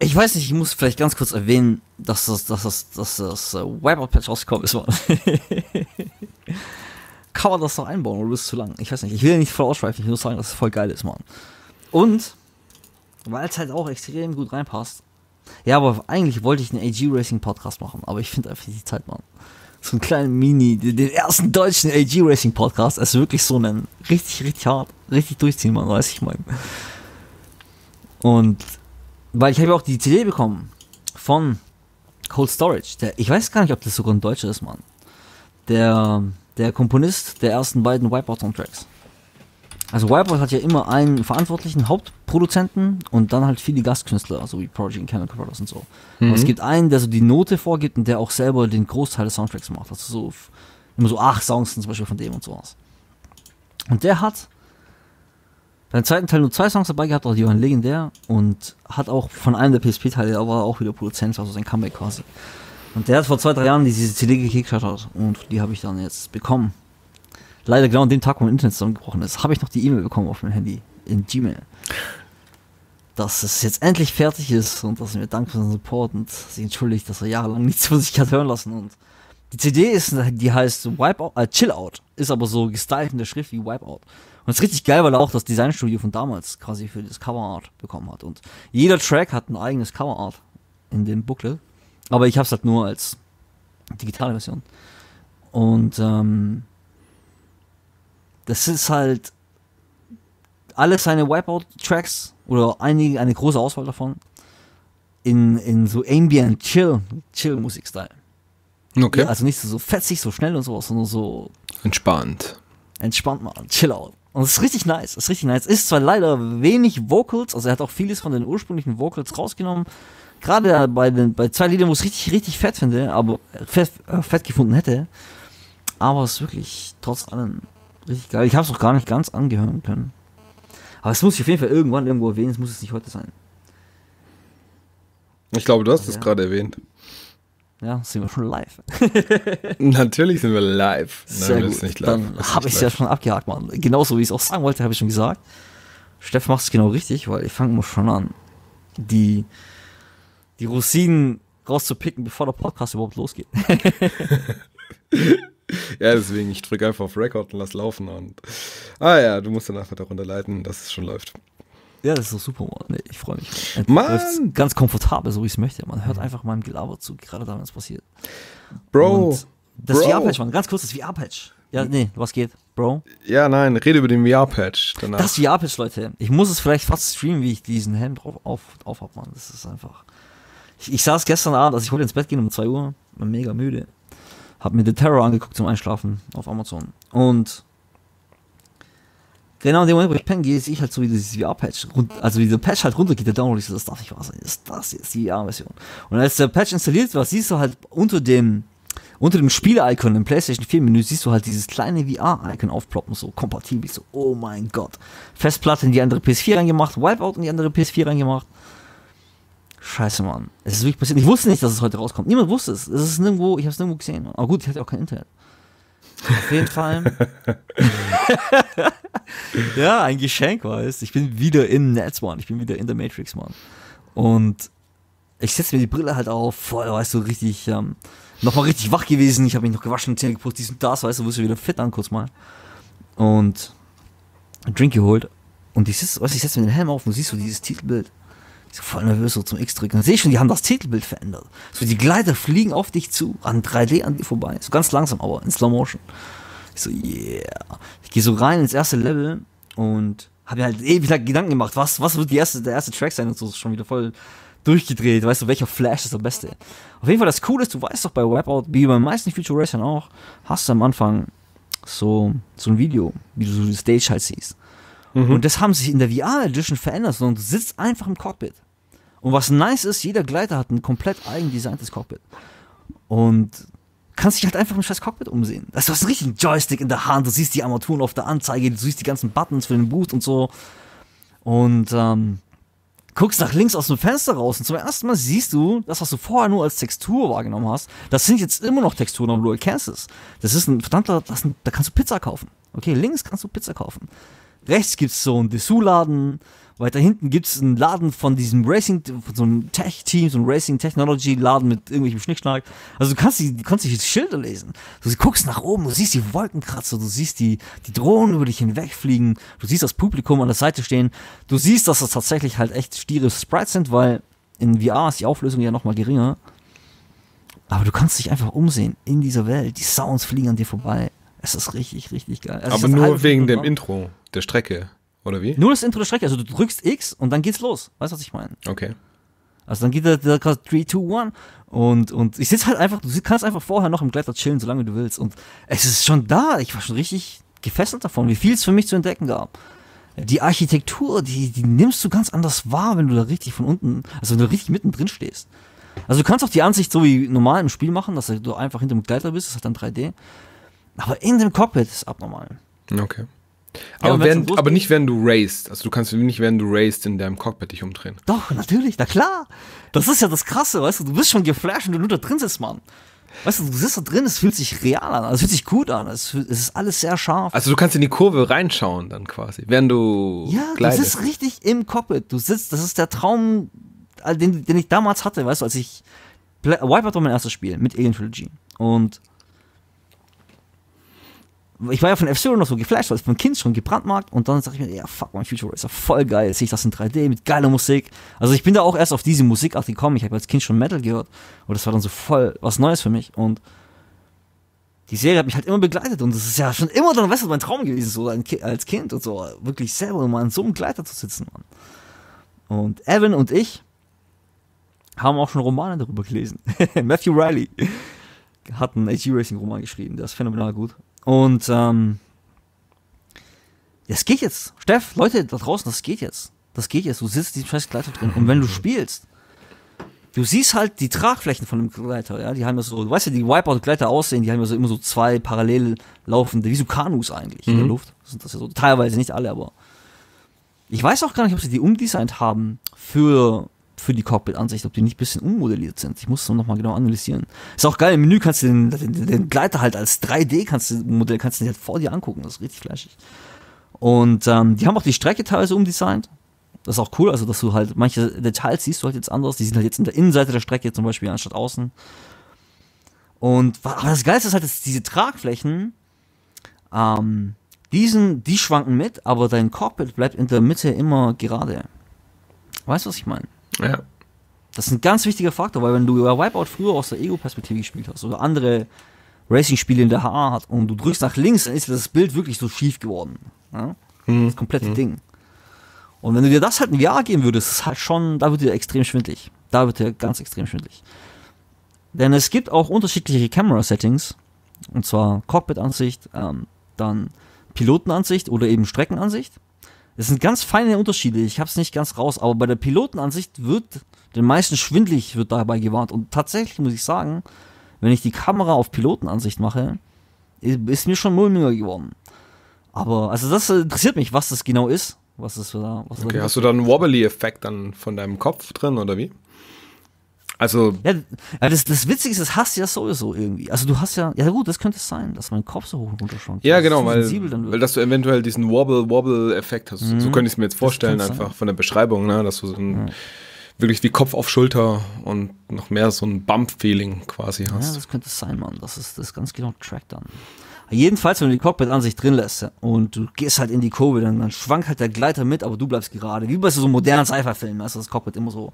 Ich weiß nicht, ich muss vielleicht ganz kurz erwähnen, dass das, dass das, dass das äh, Wipeout-Patch rausgekommen ist. Kann man das noch einbauen oder ist es zu lang? Ich weiß nicht. Ich will ja nicht voll ausschweifen, ich will nur sagen, dass es voll geil ist, Mann. Und, weil es halt auch extrem gut reinpasst. Ja, aber eigentlich wollte ich einen AG Racing Podcast machen, aber ich finde einfach die Zeit, Mann. So einen kleinen Mini, den ersten deutschen AG Racing Podcast, also wirklich so einen richtig, richtig hart, richtig durchziehen, Mann, weiß ich mein. Und weil ich habe ja auch die CD bekommen von Cold Storage. Der, ich weiß gar nicht, ob das sogar ein Deutscher ist, Mann. Der, der Komponist der ersten beiden Wipeout-Soundtracks. Also Wipeout hat ja immer einen verantwortlichen Hauptproduzenten und dann halt viele Gastkünstler, so wie Prodigy und Chemical Brothers und so. Und es gibt einen, der so die Note vorgibt und der auch selber den Großteil des Soundtracks macht. Also so immer so acht Songs zum Beispiel von dem und sowas. Und der hat beim zweiten Teil nur zwei Songs dabei gehabt, aber die waren legendär und hat auch von einem der PSP-Teile, der war auch wieder Produzent, also sein Comeback quasi. Und der hat vor zwei, drei Jahren diese CD gekickstartet und die habe ich dann jetzt bekommen. Leider genau an dem Tag, wo mein Internet zusammengebrochen ist, habe ich noch die E-Mail bekommen auf mein Handy in Gmail. Dass es jetzt endlich fertig ist und dass er mir dankt für seinen Support und sich entschuldigt, dass er jahrelang nichts von sich hat hören lassen. Und die CD ist, die heißt Wipeout, äh, Chill Out, ist aber so gestylt in der Schrift wie Wipeout. Und ist richtig geil, weil er auch das Designstudio von damals quasi für das Coverart bekommen hat. Und jeder Track hat ein eigenes Coverart in dem Booklet. Aber ich habe es halt nur als digitale Version. Und ähm, das ist halt alle seine Wipeout-Tracks oder einige, eine große Auswahl davon in, in so Ambient Chill, Chill-Musik-Style. Okay. Also nicht so, so fetzig, so schnell und sowas, sondern so Entspannt. entspannt mal, chill out. Und es ist richtig nice, es ist richtig nice. Ist zwar leider wenig Vocals, also er hat auch vieles von den ursprünglichen Vocals rausgenommen. Gerade bei den bei zwei Liedern, wo ich es richtig, richtig fett finde, aber fett, äh, fett gefunden hätte. Aber es ist wirklich trotz allem richtig geil. Ich habe es noch gar nicht ganz angehören können. Aber es muss ich auf jeden Fall irgendwann irgendwo erwähnen, es muss es nicht heute sein. Ich glaube, du hast es Ja. gerade erwähnt. Ja, sind wir schon live. Natürlich sind wir live. Sehr wir gut. live. Dann habe ich es ja schon abgehakt, Mann. Genauso wie ich es auch sagen wollte, habe ich schon gesagt. Steff macht es genau richtig, weil ich fange mal schon an, die, die Rosinen rauszupicken, bevor der Podcast überhaupt losgeht. Ja, deswegen, ich drücke einfach auf Record und lass laufen. Und ah ja, du musst danach darunter leiten, dass es schon läuft. ja, das ist doch super, Mann. Nee, ich freue mich. Es Mann! Ganz komfortabel, so wie ich es möchte. Man hört einfach meinem Gelaber zu, gerade da, wenn es passiert. Bro, Und das. VR-Patch, Mann. Ganz kurz, das VR-Patch. Ja, nee, was geht, Bro? ja, nein, rede über den VR-Patch danach. Das VR-Patch, Leute. Ich muss es vielleicht fast streamen, wie ich diesen Helm drauf auf, auf hab, Mann. Das ist einfach. Ich, ich saß gestern Abend, also ich wollte ins Bett gehen um 2 Uhr, war mega müde. Hab mir The Terror angeguckt zum Einschlafen auf Amazon. Und genau in dem Moment, wo ich pennen gehe, sehe ich halt so, wie dieses VR-Patch, also wie der Patch halt runtergeht, der Download, ich so, das darf nicht wahr sein, das, das ist die VR-Version. Und als der Patch installiert war, siehst du halt unter dem, unter dem Spiele-Icon im PlayStation 4-Menü, siehst du halt dieses kleine VR-Icon aufploppen, so kompatibel, ich so, oh mein Gott. Festplatte in die andere PS4 reingemacht, Wipeout in die andere PS4 reingemacht. Scheiße, Mann. Es ist wirklich passiert. Ich wusste nicht, dass es heute rauskommt. Niemand wusste es. Es ist nirgendwo, ich habe es nirgendwo gesehen. Aber gut, ich hatte auch kein Internet. Auf jeden Fall. ja, ein Geschenk, weißt Ich bin wieder im Netz, Mann. Ich bin wieder in der Matrix, Mann. Und ich setze mir die Brille halt auf, voll, weißt du, richtig, ähm, nochmal richtig wach gewesen. Ich habe mich noch gewaschen, Zähne geputzt, dies und das, weißt du, ich wieder fit an, kurz mal. Und einen Drink geholt. Und ich sitze, weißt du, ich setze mir den Helm auf und siehst so dieses Titelbild. Voll nervös so zum X drücken. Dann sehe ich schon, die haben das Titelbild verändert. So die Gleiter fliegen auf dich zu, an 3D an dir vorbei. So ganz langsam, aber in Slow Motion. Ich so, yeah. Ich gehe so rein ins erste Level und habe mir halt ewig lang Gedanken gemacht, was, was wird die erste, der erste Track sein und so, schon wieder voll durchgedreht, weißt du, welcher Flash ist der beste. Auf jeden Fall das Coole ist, du weißt doch bei Wipeout, wie bei meisten Future Racern auch, hast du am Anfang so, so ein Video, wie du so die Stage halt siehst. Und das haben sich in der VR Edition verändert, sondern du sitzt einfach im Cockpit. Und was nice ist, jeder Gleiter hat ein komplett eigen designtes Cockpit. Und kannst dich halt einfach im scheiß Cockpit umsehen. Also du hast einen Joystick in der Hand, du siehst die Armaturen auf der Anzeige, du siehst die ganzen Buttons für den Boot und so. Und ähm, guckst nach links aus dem Fenster raus und zum ersten Mal siehst du, das, was du vorher nur als Textur wahrgenommen hast, das sind jetzt immer noch Texturen, aber du erkennst es. Das ist ein verdammter, ist ein, da kannst du Pizza kaufen. Okay, links kannst du Pizza kaufen. Rechts gibt's so einen Dessous-Laden, weiter hinten gibt's einen Laden von diesem Racing, von so einem Tech-Team, so einem Racing-Technology-Laden mit irgendwelchem Schnickschnack. Also du kannst die, du kannst die Schilder lesen. Du guckst nach oben, du siehst die Wolkenkratzer, du siehst die, die Drohnen über dich hinwegfliegen, du siehst das Publikum an der Seite stehen, du siehst, dass das tatsächlich halt echt stiere Sprites sind, weil in VR ist die Auflösung ja nochmal geringer. Aber du kannst dich einfach umsehen in dieser Welt. Die Sounds fliegen an dir vorbei. Es ist richtig, richtig geil. Es Aber nur wegen Stunde dem lang. Intro, der Strecke, oder wie? Nur das Intro der Strecke. Also du drückst X und dann geht's los. Weißt du, was ich meine? Okay. Also dann geht der, der 3, 2, 1 und, und ich sitze halt einfach, du kannst einfach vorher noch im Gleiter chillen, solange du willst. Und es ist schon da. Ich war schon richtig gefesselt davon, wie viel es für mich zu entdecken gab. Die Architektur, die, die nimmst du ganz anders wahr, wenn du da richtig von unten, also wenn du richtig mittendrin stehst. Also du kannst auch die Ansicht so wie normal im Spiel machen, dass du einfach hinter dem Gleiter bist, das hat dann 3D. Aber in dem Cockpit ist abnormal. Okay. Aber, und dann losgeht- aber nicht während du raced. Also du kannst nicht während du raced in deinem Cockpit dich umdrehen. Doch, natürlich, na klar. Das ist ja das Krasse, weißt du, du bist schon geflasht, wenn du nur da drin sitzt, Mann. Weißt du, du sitzt da drin, es fühlt sich real an, es fühlt sich gut an, es, ist alles sehr scharf. Also du kannst in die Kurve reinschauen dann quasi, während du ja, du gleitest. sitzt richtig im Cockpit. Du sitzt, das ist der Traum, den, den ich damals hatte, weißt du, als ich. Wipeout war mein erstes Spiel mit Alien Trilogy. Und. Ich war ja von F-Zero noch so geflasht, weil es von Kind schon gebrandmarkt und dann sag ich mir, ja, fuck, mein Future Racer, voll geil, sehe ich das in 3D mit geiler Musik. Also ich bin da auch erst auf diese Musikart gekommen, ich habe als Kind schon Metal gehört und das war dann so voll was Neues für mich und die Serie hat mich halt immer begleitet und das ist ja schon immer dann, weißt du, mein Traum gewesen, so als Kind und so, wirklich selber mal in so einem Gleiter zu sitzen, Mann. Und Evan und ich haben auch schon Romane darüber gelesen. Matthew Riley hat einen AG Racing Roman geschrieben, der ist phänomenal gut. Und ähm, das geht jetzt. Steff, Leute da draußen, das geht jetzt. Das geht jetzt. Du sitzt in diesem scheiß Gleiter drin. Und wenn du spielst, du siehst halt die Tragflächen von dem Gleiter, ja, die haben ja so, du weißt ja, die Wipeout-Gleiter aussehen, die haben ja so immer so zwei parallel laufende, wie so Kanus eigentlich in der Luft. Sind das ja so, teilweise nicht alle, aber ich weiß auch gar nicht, ob sie die umdesignt haben für, für die Cockpit-Ansicht, ob die nicht ein bisschen ummodelliert sind. Ich muss es nochmal genau analysieren. Ist auch geil, im Menü kannst du den, den, den Gleiter halt als 3D kannst du, halt vor dir angucken, das ist richtig flashig. Und ähm, die haben auch die Strecke teilweise umdesignt. Das ist auch cool, also dass du halt manche Details siehst du halt jetzt anders. Die sind halt jetzt in der Innenseite der Strecke zum Beispiel anstatt außen. Und aber das Geilste ist halt, dass diese Tragflächen, ähm, diesen, die schwanken mit, aber dein Cockpit bleibt in der Mitte immer gerade. Weißt du, was ich meine? Ja. Das ist ein ganz wichtiger Faktor, weil wenn du über Wipeout früher aus der Ego-Perspektive gespielt hast oder andere Racing-Spiele in der HA hat und du drückst nach links, dann ist das Bild wirklich so schief geworden. Ja? Das komplette Ding. Und wenn du dir das halt in VR geben würdest, ist halt schon, da wird dir extrem schwindlig. Da wird dir ganz extrem schwindlig. Denn es gibt auch unterschiedliche Camera-Settings. Und zwar Cockpit-Ansicht, ähm, dann Pilotenansicht oder eben Streckenansicht. Das sind ganz feine Unterschiede. Ich habe es nicht ganz raus, aber bei der Pilotenansicht wird den meisten schwindlig wird dabei gewarnt. Und tatsächlich muss ich sagen, wenn ich die Kamera auf Pilotenansicht mache, ist ist mir schon mulmiger geworden. Aber also das interessiert mich, was das genau ist, was das da, was Okay, da hast du da einen Wobbly-Effekt dann von deinem Kopf drin oder wie? Also, ja, ja, das, das Witzige ist, das hast du ja sowieso irgendwie. Also du hast ja, ja gut, das könnte es sein, dass mein Kopf so hoch und runter schwankt. ja genau, weil, weil dass du eventuell diesen Wobble-Wobble-Effekt hast. So könnte ich es mir jetzt vorstellen, einfach sein. von der Beschreibung, ne? dass du so ein, wirklich wie Kopf auf Schulter und noch mehr so ein Bump-Feeling quasi Ja, hast. das könnte es sein, Mann. Das ist das ist ganz genau trackt dann. Jedenfalls, wenn du die Cockpit-Ansicht drin lässt ja, und du gehst halt in die Kurve, dann, dann schwankt halt der Gleiter mit, aber du bleibst gerade. Wie bei so modernen Sci-Fi-Film, dass das Cockpit immer so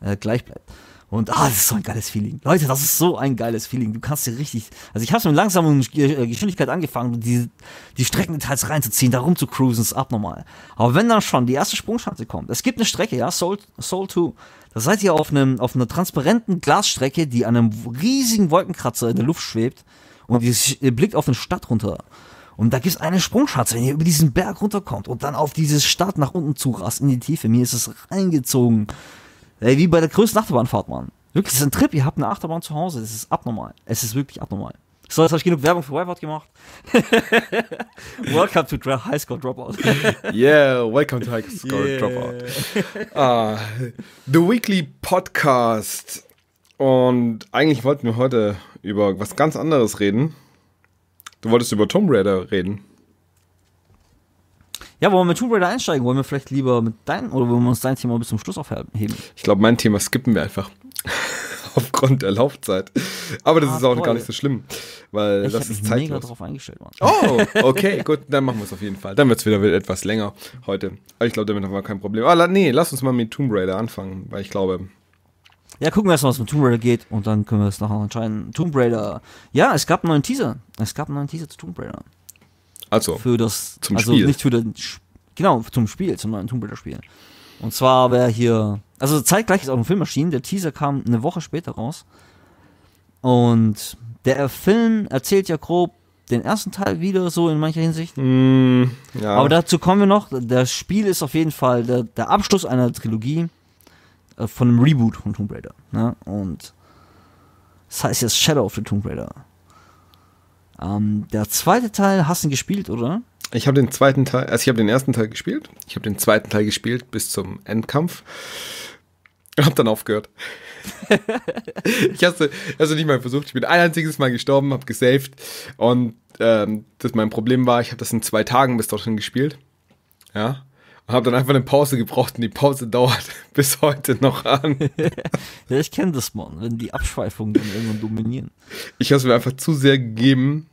äh, gleich bleibt. Und ah, das ist so ein geiles Feeling. Leute, das ist so ein geiles Feeling. Du kannst dir richtig. Also ich habe mit langsamen Ge- Geschwindigkeit angefangen, die, die Streckendetails reinzuziehen, da rumzucruisen, ist abnormal. Aber wenn dann schon die erste Sprungschanze kommt, es gibt eine Strecke, ja, Soul, Soul 2, da seid ihr auf, einem, auf einer transparenten Glasstrecke, die an einem riesigen Wolkenkratzer in der Luft schwebt und ihr blickt auf eine Stadt runter. Und da gibt es eine Sprungschanze, wenn ihr über diesen Berg runterkommt und dann auf diese Stadt nach unten zurast, in die Tiefe. Mir ist es reingezogen. Ey, wie bei der größten Achterbahnfahrt, Mann. Wirklich, das ist ein Trip. Ihr habt eine Achterbahn zu Hause. Das ist abnormal. Es ist wirklich abnormal. So, jetzt habe ich genug Werbung für Wipeout gemacht. Welcome to Dra High Score Dropout. Yeah, welcome to High Score Yeah. Dropout. Ah, the Weekly Podcast. Und eigentlich wollten wir heute über was ganz anderes reden. Du wolltest über Tomb Raider reden. Ja, wollen wir mit Tomb Raider einsteigen? Wollen wir vielleicht lieber mit deinem, oder wollen wir uns dein Thema bis zum Schluss aufheben? Ich glaube, mein Thema skippen wir einfach. Aufgrund der Laufzeit. Aber das Ah, ist auch toll. gar nicht so schlimm, weil Ich das ist mich mega zeitlos. drauf eingestellt, Mann. Oh, okay, gut, dann machen wir es auf jeden Fall. Dann wird es wieder etwas länger heute. Aber ich glaube, damit haben wir kein Problem. Ah, nee, lass uns mal mit Tomb Raider anfangen, weil ich glaube, Ja, gucken wir erstmal, was mit Tomb Raider geht und dann können wir es nachher entscheiden. Tomb Raider. Ja, es gab einen neuen Teaser. Es gab einen neuen Teaser zu Tomb Raider. Also, Für das. Zum also Spiel. nicht für den. Genau, zum Spiel, zum neuen Tomb Raider Spiel. Und zwar wäre hier. Also zeitgleich ist auch ein Film erschienen. Der Teaser kam eine Woche später raus. Und der Film erzählt ja grob den ersten Teil wieder, so in mancher Hinsicht. mh, ja. Aber dazu kommen wir noch. Das Spiel ist auf jeden Fall der, der Abschluss einer Trilogie äh, von einem Reboot von Tomb Raider. Ne? Und das heißt jetzt Shadow of the Tomb Raider. Ähm, der zweite Teil hast du gespielt, oder? Ich habe den zweiten Teil, also ich habe den ersten Teil gespielt, ich habe den zweiten Teil gespielt bis zum Endkampf. Und habe dann aufgehört. ich hatte also nicht mal versucht, ich bin ein einziges Mal gestorben, habe gesaved. Und ähm, das mein Problem war, ich habe das in zwei Tagen bis dorthin gespielt, ja, und habe dann einfach eine Pause gebraucht und die Pause dauert bis heute noch an. Ja, ich kenne das, Mann, wenn die Abschweifungen dann irgendwann dominieren. Ich habe es mir einfach zu sehr gegeben.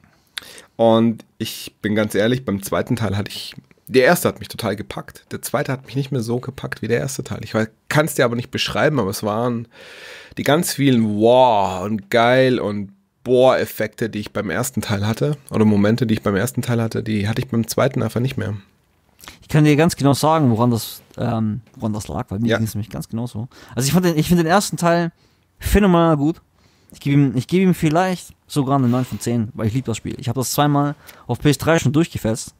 Und ich bin ganz ehrlich, beim zweiten Teil hatte ich. Der erste hat mich total gepackt. Der zweite hat mich nicht mehr so gepackt wie der erste Teil. Ich kann es dir aber nicht beschreiben, aber es waren die ganz vielen Wow und geil und Bohr-Effekte, die ich beim ersten Teil hatte, oder Momente, die ich beim ersten Teil hatte, die hatte ich beim zweiten einfach nicht mehr. Ich kann dir ganz genau sagen, woran das, ähm, woran das lag, weil mir Ja. ging es nämlich ganz genauso. Also ich, fand den- ich finde den ersten Teil phänomenal gut. Ich gebe ihm, ich gebe ihm vielleicht sogar eine 9 von 10, weil ich liebe das Spiel. Ich habe das zweimal auf PS3 schon durchgefetzt.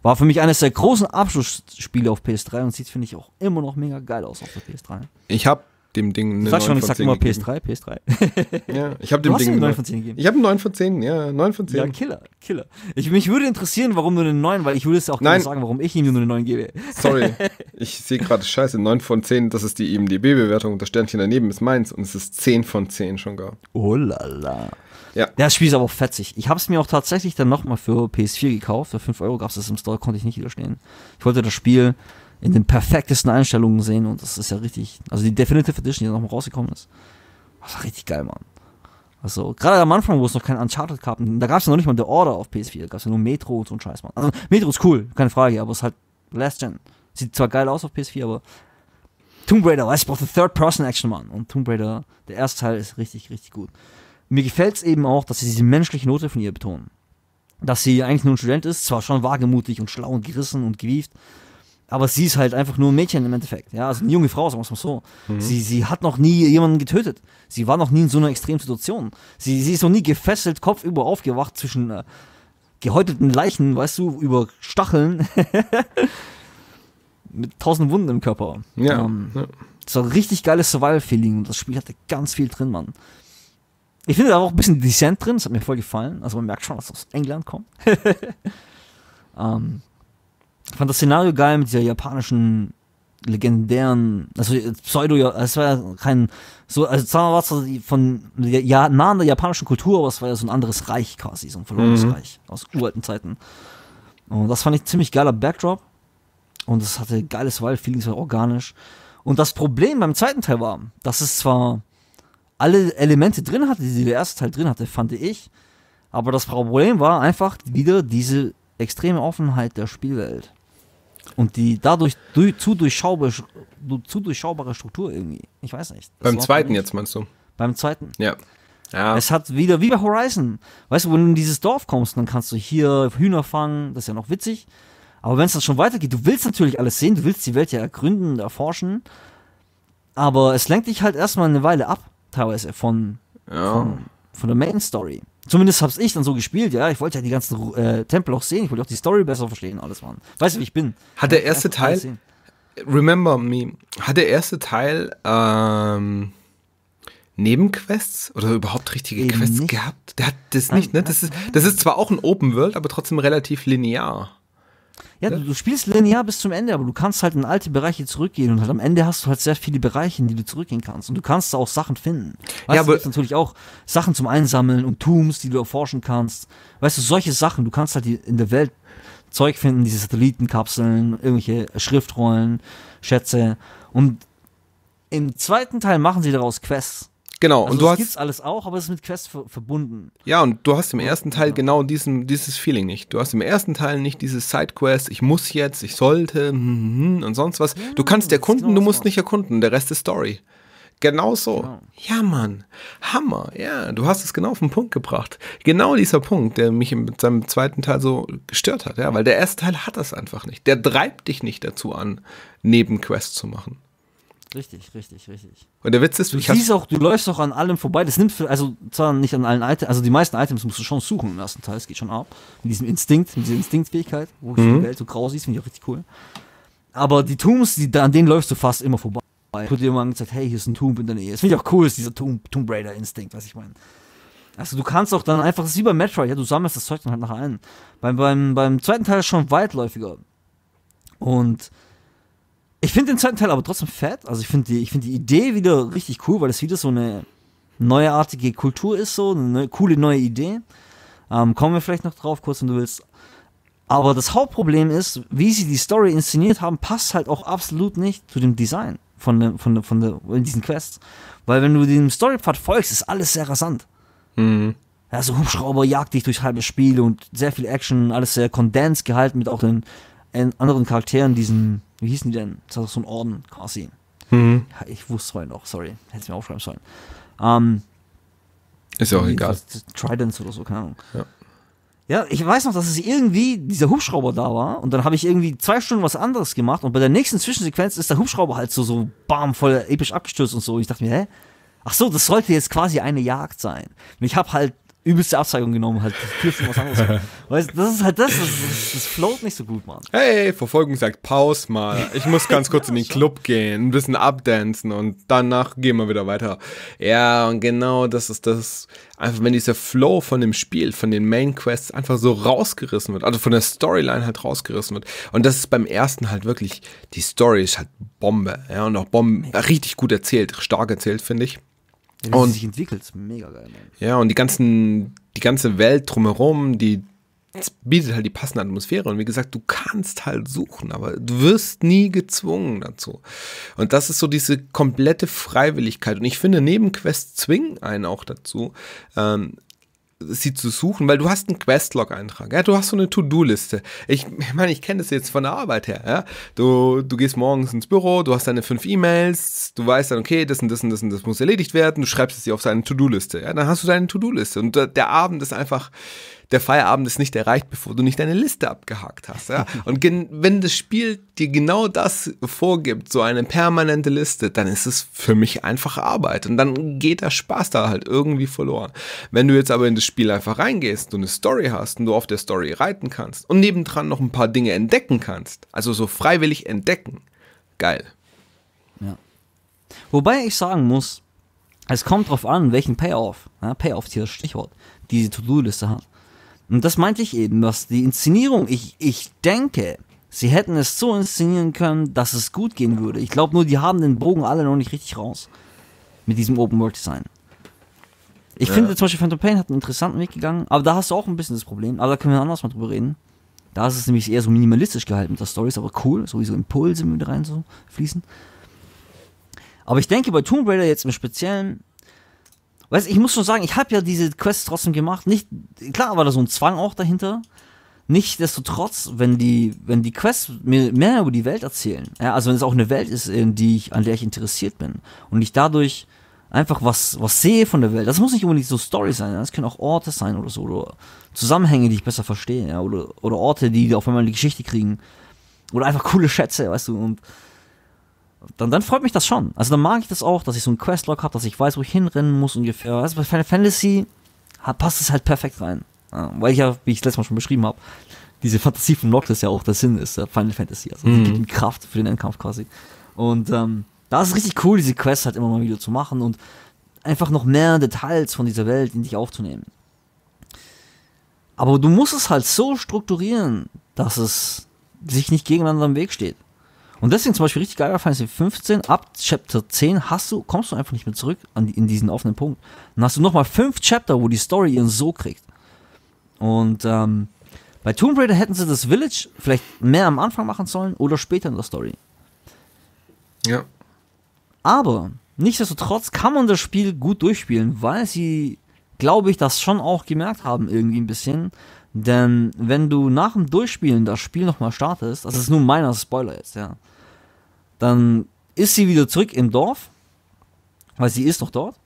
War für mich eines der großen Abschlussspiele auf PS3 und sieht, finde ich, auch immer noch mega geil aus auf der PS3. Ich habe dem Ding eine Sag schon, 9 ich von sag 10 immer gegeben. PS3, PS3. Ja, ich habe Du dem Ding ihm eine 9 eine von 10 gegeben. Ich habe eine 9 von 10, ja, 9 von 10. Ja, Killer, Killer. Ich, mich würde interessieren, warum du eine 9, weil ich würde es auch gerne Nein. sagen, warum ich ihm nur eine 9 gebe. Sorry, ich sehe gerade Scheiße. 9 von 10, das ist die IMDB-Bewertung und das Sternchen daneben ist meins und es ist 10 von 10 schon gar. Oh la la. Ja. Ja, das Spiel ist aber auch fetzig. Ich habe es mir auch tatsächlich dann nochmal für PS4 gekauft. Für 5 Euro gab es das im Store, konnte ich nicht widerstehen. Ich wollte das Spiel in den perfektesten Einstellungen sehen und das ist ja richtig. Also die Definitive Edition, die nochmal rausgekommen ist, das war richtig geil, Mann. Also, gerade am Anfang, wo es noch kein Uncharted gab, da gab es ja noch nicht mal The Order auf PS4, da gab es ja nur Metro und so ein Scheiß, Mann. Also, Metro ist cool, keine Frage, aber es ist halt Last Gen. Sieht zwar geil aus auf PS4, aber Tomb Raider, weißt du, ich brauche Third-Person-Action, Mann. Und Tomb Raider, der erste Teil ist richtig, richtig gut. Mir gefällt es eben auch, dass sie diese menschliche Note von ihr betonen. Dass sie eigentlich nur ein Student ist, zwar schon wagemutig und schlau und gerissen und gewieft, aber sie ist halt einfach nur ein Mädchen im Endeffekt. Ja, also eine junge Frau, sagen wir es mal so. Sie, sie hat noch nie jemanden getötet. Sie war noch nie in so einer extremen Situation. Sie, sie ist noch nie gefesselt, kopfüber aufgewacht zwischen äh, gehäuteten Leichen, weißt du, über Stacheln. Mit tausend Wunden im Körper. Ja. Ähm, ja. das war ein richtig geiles Survival-Feeling und das Spiel hatte ganz viel drin, Mann. Ich finde da auch ein bisschen Descent drin, das hat mir voll gefallen. Also man merkt schon, dass es aus England kommt. ähm, fand das Szenario geil mit dieser japanischen legendären, also Pseudo, es war ja kein, so, also zwar war es von ja, nah an der japanischen Kultur, aber es war ja so ein anderes Reich quasi, so ein verlorenes Mhm. Reich aus uralten Zeiten. Und das fand ich ziemlich geiler Backdrop. Und es hatte geiles Waldfeeling, es war organisch. Und das Problem beim zweiten Teil war, dass es zwar alle Elemente drin hatte, die der erste Teil drin hatte, fand ich. Aber das Problem war einfach wieder diese extreme Offenheit der Spielwelt. Und die dadurch durch, zu, durchschaubare, zu durchschaubare Struktur irgendwie. Ich weiß nicht. Das Beim zweiten jetzt meinst du? Beim zweiten. Ja. Ja. Es hat wieder, wie bei Horizon. Weißt du, wenn du in dieses Dorf kommst, dann kannst du hier Hühner fangen, das ist ja noch witzig. Aber wenn es dann schon weitergeht, du willst natürlich alles sehen, du willst die Welt ja ergründen, erforschen. Aber es lenkt dich halt erstmal eine Weile ab, teilweise, von, ja. von, von der Main Story. Zumindest hab's ich dann so gespielt, ja. Ich wollte ja die ganzen äh, Tempel auch sehen, ich wollte auch die Story besser verstehen, alles, Mann. Weißt du, wie ich bin? Hat der erste Teil-. Remember Me, hat der erste Teil ähm, Nebenquests oder überhaupt richtige Eben Quests nicht. gehabt? Der hat das nicht, ne? Das ist, das ist zwar auch ein Open World, aber trotzdem relativ linear. Ja, du, du spielst linear bis zum Ende, aber du kannst halt in alte Bereiche zurückgehen und halt am Ende hast du halt sehr viele Bereiche, in die du zurückgehen kannst. Und du kannst da auch Sachen finden. Weißt Ja, du, aber- gibt's natürlich auch Sachen zum Einsammeln und Tombs, die du erforschen kannst. Weißt du, solche Sachen, du kannst halt in der Welt Zeug finden, diese Satellitenkapseln, irgendwelche Schriftrollen, Schätze. Und im zweiten Teil machen sie daraus Quests. Genau, Also und du das hast, gibt's alles auch, aber es ist mit Quests ver verbunden. ja, und du hast im ersten Teil genau diesen, dieses Feeling nicht. Du hast im ersten Teil nicht dieses Sidequest, ich muss jetzt, ich sollte, hm, hm, und sonst was. du kannst erkunden, genau du musst nicht erkunden, der Rest ist Story. Genau so. Genau. Ja, Mann. Hammer. Ja, du hast es genau auf den Punkt gebracht. Genau dieser Punkt, der mich in seinem zweiten Teil so gestört hat, ja, weil der erste Teil hat das einfach nicht. Der treibt dich nicht dazu an, Nebenquests zu machen. Richtig, richtig, richtig. Und der Witz ist, Du siehst auch, du läufst auch an allem vorbei. Das nimmt, für, also zwar nicht an allen Items, also die meisten Items musst du schon suchen im ersten Teil, es geht schon ab. Mit diesem Instinkt, mit dieser Instinktfähigkeit, wo du die Welt so grau siehst, finde ich auch richtig cool. Aber die Tombs, die, an denen läufst du fast immer vorbei. Ich wurde dir mal gesagt, hey, hier ist ein Tomb in der Nähe. Das finde ich auch cool, ist dieser Tomb, Tomb Raider Instinkt, was ich meine. Also du kannst auch dann einfach, das ist wie bei Metroid, ja, du sammelst das Zeug dann halt nachher ein. Beim, beim, beim zweiten Teil ist schon weitläufiger. Und ich finde den zweiten Teil aber trotzdem fett. Also ich finde die, ich finde die Idee wieder richtig cool, weil das wieder so eine neuartige Kultur ist, so eine neue, coole neue Idee. Ähm, kommen wir vielleicht noch drauf, kurz, wenn du willst. Aber das Hauptproblem ist, wie sie die Story inszeniert haben, passt halt auch absolut nicht zu dem Design von der, von der, von der, in diesen Quests. Weil wenn du dem Storypfad folgst, ist alles sehr rasant. Mhm. Ja, so Hubschrauber jagt dich durch halbe Spiel und sehr viel Action, alles sehr condensed gehalten mit auch den äh, anderen Charakteren, diesen, wie hießen die denn? Das ist so ein Orden quasi. Mhm. Ja, ich wusste es vorhin noch, sorry, hätte es mir aufschreiben sollen. Ähm, Ist ja auch egal. Tridents oder so, keine Ahnung. Ja. Ja, ich weiß noch, dass es irgendwie dieser Hubschrauber da war und dann habe ich irgendwie zwei Stunden was anderes gemacht und bei der nächsten Zwischensequenz ist der Hubschrauber halt so, so bam, voll episch abgestürzt und so. Und ich dachte mir, hä? Ach so, das sollte jetzt quasi eine Jagd sein. Und ich habe halt übelste Abzeigung genommen, halt Stunden was anderes. weißt das ist halt das, das, das, das float nicht so gut, Mann. Hey, Verfolgung sagt, pause mal. Ich muss ganz kurz in den Club gehen, ein bisschen abdancen und danach gehen wir wieder weiter. Ja, und genau das ist das. Einfach, wenn dieser Flow von dem Spiel, von den Main Quests einfach so rausgerissen wird, also von der Storyline halt rausgerissen wird. Und das ist beim ersten halt wirklich, die Story ist halt Bombe. Ja, und auch Bombe, richtig gut erzählt, stark erzählt, finde ich. Ja, Und- sich entwickelt, ist mega geil, Mann. Ja, und die ganzen, die ganze Welt drumherum, die bietet halt die passende Atmosphäre. Und wie gesagt, du kannst halt suchen, aber du wirst nie gezwungen dazu. Und das ist so diese komplette Freiwilligkeit. Und ich finde, Nebenquests zwingen einen auch dazu, ähm, sie zu suchen, weil du hast einen Questlog-Eintrag, ja, du hast so eine To-Do-Liste. Ich, ich meine, ich kenne das jetzt von der Arbeit her, ja. Du, du gehst morgens ins Büro, du hast deine fünf E-Mails, du weißt dann, okay, das und das und das und das muss erledigt werden, du schreibst es dir auf deine To-Do-Liste, ja, dann hast du deine To-Do-Liste und der, der Abend ist einfach, der Feierabend ist nicht erreicht, bevor du nicht deine Liste abgehakt hast, ja. Und wenn das Spiel dir genau das vorgibt, so eine permanente Liste, dann ist es für mich einfach Arbeit und dann geht der Spaß da halt irgendwie verloren. Wenn du jetzt aber in das Spiel einfach reingehst, du eine Story hast und du auf der Story reiten kannst und nebendran noch ein paar Dinge entdecken kannst, also so freiwillig entdecken, geil. Wobei ich sagen muss, es kommt drauf an, welchen Payoff, ja, Payoff hier das Stichwort, diese To-Do-Liste hat. Und das meinte ich eben, dass die Inszenierung, ich, ich denke, sie hätten es so inszenieren können, dass es gut gehen würde. Ich glaube nur, die haben den Bogen alle noch nicht richtig raus. Mit diesem Open-World-Design. Ich finde zum Beispiel Phantom Pain hat einen interessanten Weg gegangen, aber da hast du auch ein bisschen das Problem. Aber da können wir anders mal drüber reden. Da ist es nämlich eher so minimalistisch gehalten mit der Story, ist aber cool, sowieso Impulse mit rein so fließen. Aber ich denke bei Tomb Raider jetzt im Speziellen, weißt ich muss schon sagen, ich habe ja diese Quests trotzdem gemacht. Nicht, klar war da so ein Zwang auch dahinter. Nichtsdestotrotz, wenn die, wenn die Quests mir mehr über die Welt erzählen, ja, also wenn es auch eine Welt ist, in die ich, an der ich interessiert bin und ich dadurch einfach was, was sehe von der Welt, das muss nicht unbedingt so Story sein, das können auch Orte sein oder so, oder Zusammenhänge, die ich besser verstehe, ja, oder, oder Orte, die auf einmal die Geschichte kriegen, oder einfach coole Schätze, weißt du, und dann, dann freut mich das schon. Also dann mag ich das auch, dass ich so einen Questlog habe, dass ich weiß, wo ich hinrennen muss ungefähr. Also bei Final Fantasy passt es halt perfekt rein. Ja, weil ich ja, wie ich letztes Mal schon beschrieben habe, diese Fantasie von Noctis ja auch der Sinn ist, der Final Fantasy. Also die gibt ihm Kraft für den Endkampf quasi. Und ähm, da ist es richtig cool, diese Quests halt immer mal wieder zu machen. Und einfach noch mehr Details von dieser Welt in dich aufzunehmen. Aber du musst es halt so strukturieren, dass es sich nicht gegeneinander im Weg steht. Und deswegen zum Beispiel richtig geil bei Final Fantasy 15, ab Chapter 10 hast du, kommst du einfach nicht mehr zurück an in diesen offenen Punkt. Dann hast du nochmal fünf Chapter, wo die Story ihren So kriegt. Und ähm, bei Tomb Raider hätten sie das Village vielleicht mehr am Anfang machen sollen oder später in der Story. Ja. Aber nichtsdestotrotz kann man das Spiel gut durchspielen, weil sie, glaube ich, das schon auch gemerkt haben irgendwie ein bisschen. Denn wenn du nach dem Durchspielen das Spiel nochmal startest, das ist nur meiner Spoiler jetzt, ja, dann ist sie wieder zurück im Dorf, weil sie ist noch dort.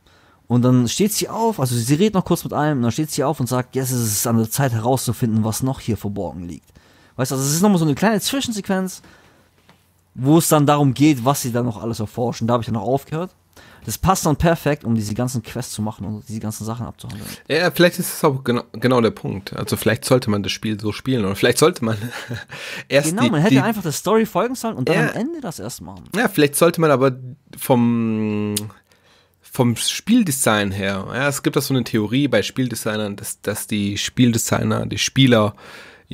Und dann steht sie auf, also sie redet noch kurz mit einem, und dann steht sie auf und sagt, jetzt ist es an der Zeit herauszufinden, was noch hier verborgen liegt. Weißt du, also es ist nochmal so eine kleine Zwischensequenz, wo es dann darum geht, was sie dann noch alles erforschen. Da habe ich dann noch aufgehört. Das passt dann perfekt, um diese ganzen Quests zu machen und diese ganzen Sachen abzuhandeln. Ja, vielleicht ist es auch genau, genau der Punkt. Also vielleicht sollte man das Spiel so spielen oder vielleicht sollte man erst Genau, die, man hätte die, einfach der Story folgen sollen und dann Ja. am Ende das erst machen. Ja, vielleicht sollte man aber vom, vom Spieldesign her, ja, es gibt da so eine Theorie bei Spieldesignern, dass, dass die Spieldesigner, die Spieler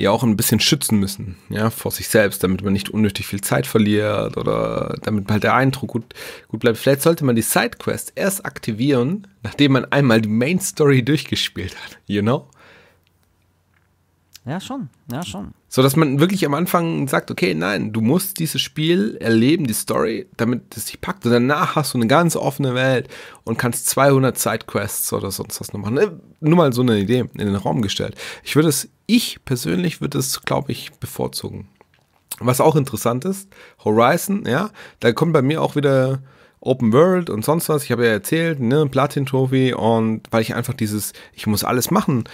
ja auch ein bisschen schützen müssen, ja, vor sich selbst, damit man nicht unnötig viel Zeit verliert oder damit halt der Eindruck gut, gut bleibt. Vielleicht sollte man die Sidequest erst aktivieren, nachdem man einmal die Main Story durchgespielt hat, you know? Ja, schon. Ja, schon. So dass man wirklich am Anfang sagt, okay, nein, du musst dieses Spiel erleben, die Story, damit es dich packt. Und danach hast du eine ganz offene Welt und kannst 200 Sidequests oder sonst was noch machen. Äh, Nur mal so eine Idee in den Raum gestellt. Ich würde es, ich persönlich würde es, glaube ich, bevorzugen. Was auch interessant ist, Horizon, ja, da kommt bei mir auch wieder Open World und sonst was. Ich habe ja erzählt, ne, Platin-Trophy und weil ich einfach dieses, ich muss alles machen,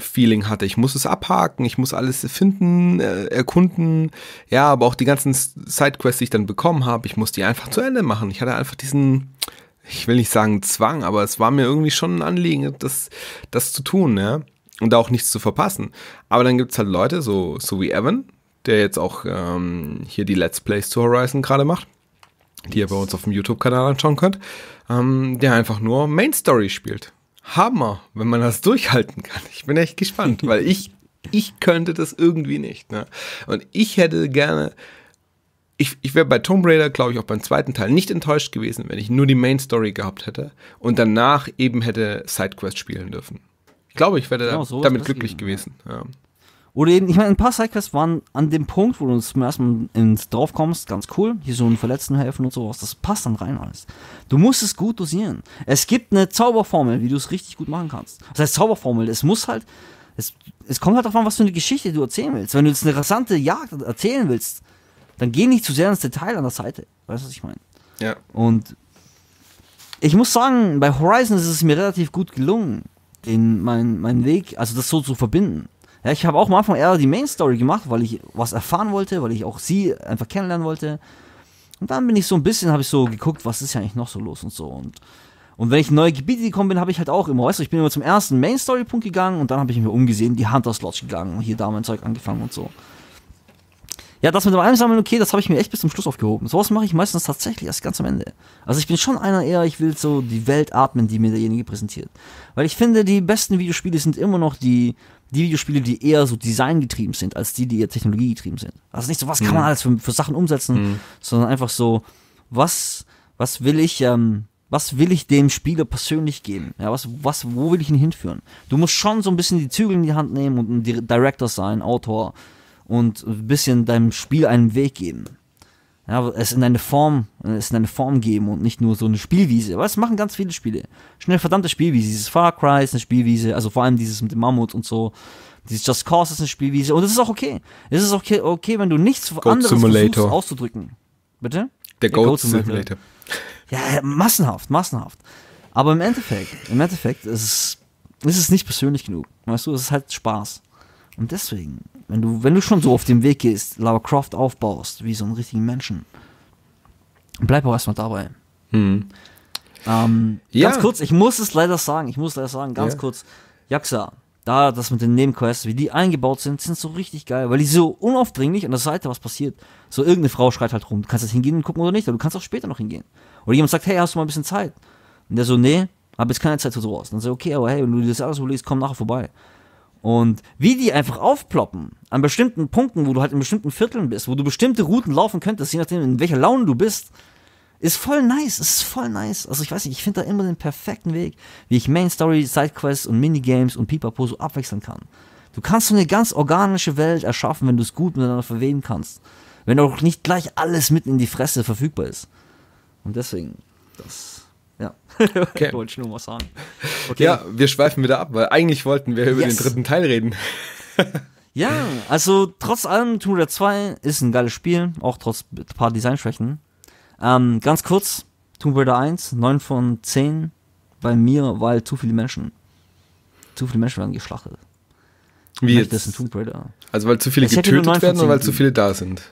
Feeling hatte. Ich muss es abhaken, ich muss alles finden, äh, erkunden. Ja, aber auch die ganzen Sidequests, die ich dann bekommen habe, ich muss die einfach zu Ende machen. Ich hatte einfach diesen, ich will nicht sagen Zwang, aber es war mir irgendwie schon ein Anliegen, das, das zu tun, ja. Und da auch nichts zu verpassen. Aber dann gibt's halt Leute, so, so wie Evan, der jetzt auch ähm, hier die Let's Plays zu Horizon gerade macht, die ihr bei uns auf dem YouTube-Kanal anschauen könnt, ähm, der einfach nur Main Story spielt. Hammer, wenn man das durchhalten kann. Ich bin echt gespannt, weil ich, ich könnte das irgendwie nicht. Ne? Und ich hätte gerne, ich, ich wäre bei Tomb Raider, glaube ich, auch beim zweiten Teil nicht enttäuscht gewesen, wenn ich nur die Main Story gehabt hätte und danach eben hätte Sidequest spielen dürfen. Ich glaube, ich wäre Genau, da, sowas damit glücklich gewesen, gewesen. Ja. Oder eben, ich meine, ein paar Sidequests waren an dem Punkt, wo du zum ersten Mal ins Dorf kommst, ganz cool. Hier so einen Verletzten helfen und sowas. Das passt dann rein alles. Du musst es gut dosieren. Es gibt eine Zauberformel, wie du es richtig gut machen kannst. Das heißt Zauberformel, es muss halt, es, es kommt halt darauf an, was für eine Geschichte du erzählen willst. Wenn du jetzt eine rasante Jagd erzählen willst, dann geh nicht zu sehr ins Detail an der Seite. Weißt du, was ich meine? ja. Und ich muss sagen, bei Horizon ist es mir relativ gut gelungen, den, mein, meinen Weg, also das so zu verbinden. Ja, ich habe auch am Anfang eher die Main Story gemacht, weil ich was erfahren wollte, weil ich auch sie einfach kennenlernen wollte. Und dann bin ich so ein bisschen, habe ich so geguckt, was ist ja eigentlich noch so los und so. Und, und wenn ich in neue Gebiete gekommen bin, habe ich halt auch immer, weißt du, ich bin immer zum ersten Main Story Punkt gegangen und dann habe ich mir umgesehen, die Hunters Lodge gegangen und hier da mein Zeug angefangen und so. Ja, das mit dem Einsammeln, okay, das habe ich mir echt bis zum Schluss aufgehoben. Sowas mache ich meistens tatsächlich erst ganz am Ende. Also ich bin schon einer eher, ich will so die Welt atmen, die mir derjenige präsentiert. Weil ich finde, die besten Videospiele sind immer noch die, die Videospiele, die eher so designgetrieben sind, als die, die eher technologiegetrieben sind. Also nicht so, was kann man alles für, für Sachen umsetzen, sondern einfach so, was, was will ich, ähm, was will ich dem Spieler persönlich geben? Ja, was, was, wo will ich ihn hinführen? Du musst schon so ein bisschen die Zügel in die Hand nehmen und ein Di- Director sein, Autor und ein bisschen deinem Spiel einen Weg geben. Ja, es in eine Form, es in eine Form geben und nicht nur so eine Spielwiese. Aber das machen ganz viele Spiele. Schnell verdammte Spielwiese. Dieses Far Cry ist eine Spielwiese, also vor allem dieses mit dem Mammut und so. Dieses Just Cause ist eine Spielwiese und es ist auch okay. Es ist okay, okay wenn du nichts anderes Simulator. versuchst auszudrücken. Bitte? Der Ja, Goat Goat Simulator. Simulator. Ja, ja, massenhaft, massenhaft. Aber im Endeffekt, im Endeffekt ist es, ist es nicht persönlich genug. Weißt du, es ist halt Spaß. Und deswegen, wenn du, wenn du schon so auf dem Weg gehst, Lara Croft aufbaust, wie so einen richtigen Menschen, bleib auch erstmal dabei. Hm. Ähm, Ja. Ganz kurz, ich muss es leider sagen, ich muss leider sagen, ganz Ja. kurz, Jaxa, da das mit den Nebenquests, wie die eingebaut sind, sind so richtig geil, weil die so unaufdringlich an der Seite was passiert. So irgendeine Frau schreit halt rum, du kannst jetzt hingehen und gucken oder nicht, aber du kannst auch später noch hingehen. Oder jemand sagt, hey, hast du mal ein bisschen Zeit? Und der so, nee, hab jetzt keine Zeit für sowas. Dann so, okay, aber hey, wenn du dir das alles überlegst, komm nachher vorbei. Und wie die einfach aufploppen, an bestimmten Punkten, wo du halt in bestimmten Vierteln bist, wo du bestimmte Routen laufen könntest, je nachdem, in welcher Laune du bist, ist voll nice. Ist voll nice. Also ich weiß nicht, ich finde da immer den perfekten Weg, wie ich Main Story, Sidequests und Minigames und Pipapo so abwechseln kann. Du kannst so eine ganz organische Welt erschaffen, wenn du es gut miteinander verweben kannst. Wenn auch nicht gleich alles mitten in die Fresse verfügbar ist. Und deswegen, das, ja. Okay. Wollte ich nur mal sagen. Okay. Ja, wir schweifen wieder ab, weil eigentlich wollten wir über Yes. den dritten Teil reden. Ja, also trotz allem, Tomb Raider 2 ist ein geiles Spiel, auch trotz ein paar Designschwächen. Ähm, ganz kurz, Tomb Raider 1, 9 von 10 bei mir, weil zu viele Menschen. Zu viele Menschen werden geschlachtet. Wie Möchte Das ist ein jetzt? Tomb Raider. Also weil zu viele Ich getötet werden oder weil zu viele da sind?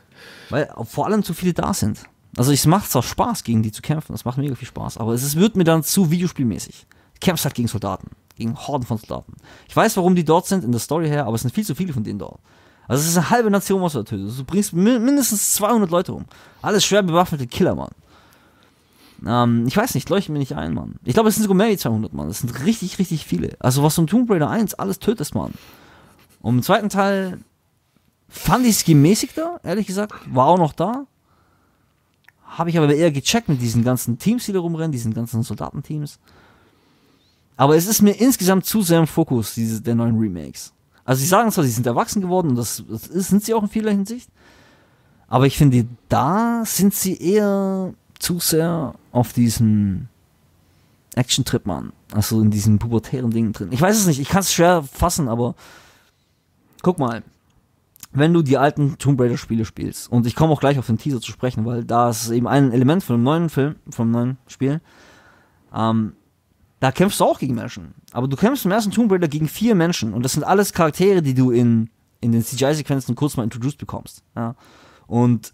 Weil vor allem zu viele da sind. Also es macht zwar Spaß, gegen die zu kämpfen, das macht mega viel Spaß, aber es wird mir dann zu Videospielmäßig. Du kämpfst halt gegen Soldaten, gegen Horden von Soldaten. Ich weiß, warum die dort sind in der Story her, aber es sind viel zu viele von denen dort. Also es ist eine halbe Nation, was du da tötest. Du bringst mi mindestens 200 Leute um. Alles schwer bewaffnete Killer, Mann. Ähm, ich weiß nicht, leuchten mir nicht ein, Mann. Ich glaube, es sind sogar mehr wie 200, Mann. Das sind richtig, richtig viele. Also was du im Tomb Raider 1 alles tötest, Mann. Und im zweiten Teil fand ich es gemäßigter, ehrlich gesagt. War auch noch da. Habe ich aber eher gecheckt mit diesen ganzen Teams, die da rumrennen, diesen ganzen Soldatenteams. Aber es ist mir insgesamt zu sehr im Fokus, diese, der neuen Remakes. Also sie sagen zwar, sie sind erwachsen geworden und das, das ist, sind sie auch in vieler Hinsicht. Aber ich finde, da sind sie eher zu sehr auf diesen Action-Trip, Mann. Also in diesem pubertären Ding drin. Ich weiß es nicht, ich kann es schwer fassen, aber guck mal. Wenn du die alten Tomb Raider Spiele spielst, und ich komme auch gleich auf den Teaser zu sprechen, weil da ist eben ein Element von einem neuen Film, von einem neuen Spiel, ähm, da kämpfst du auch gegen Menschen. Aber du kämpfst im ersten Tomb Raider gegen vier Menschen und das sind alles Charaktere, die du in, in den CGI-Sequenzen kurz mal introduced bekommst. Ja. Und,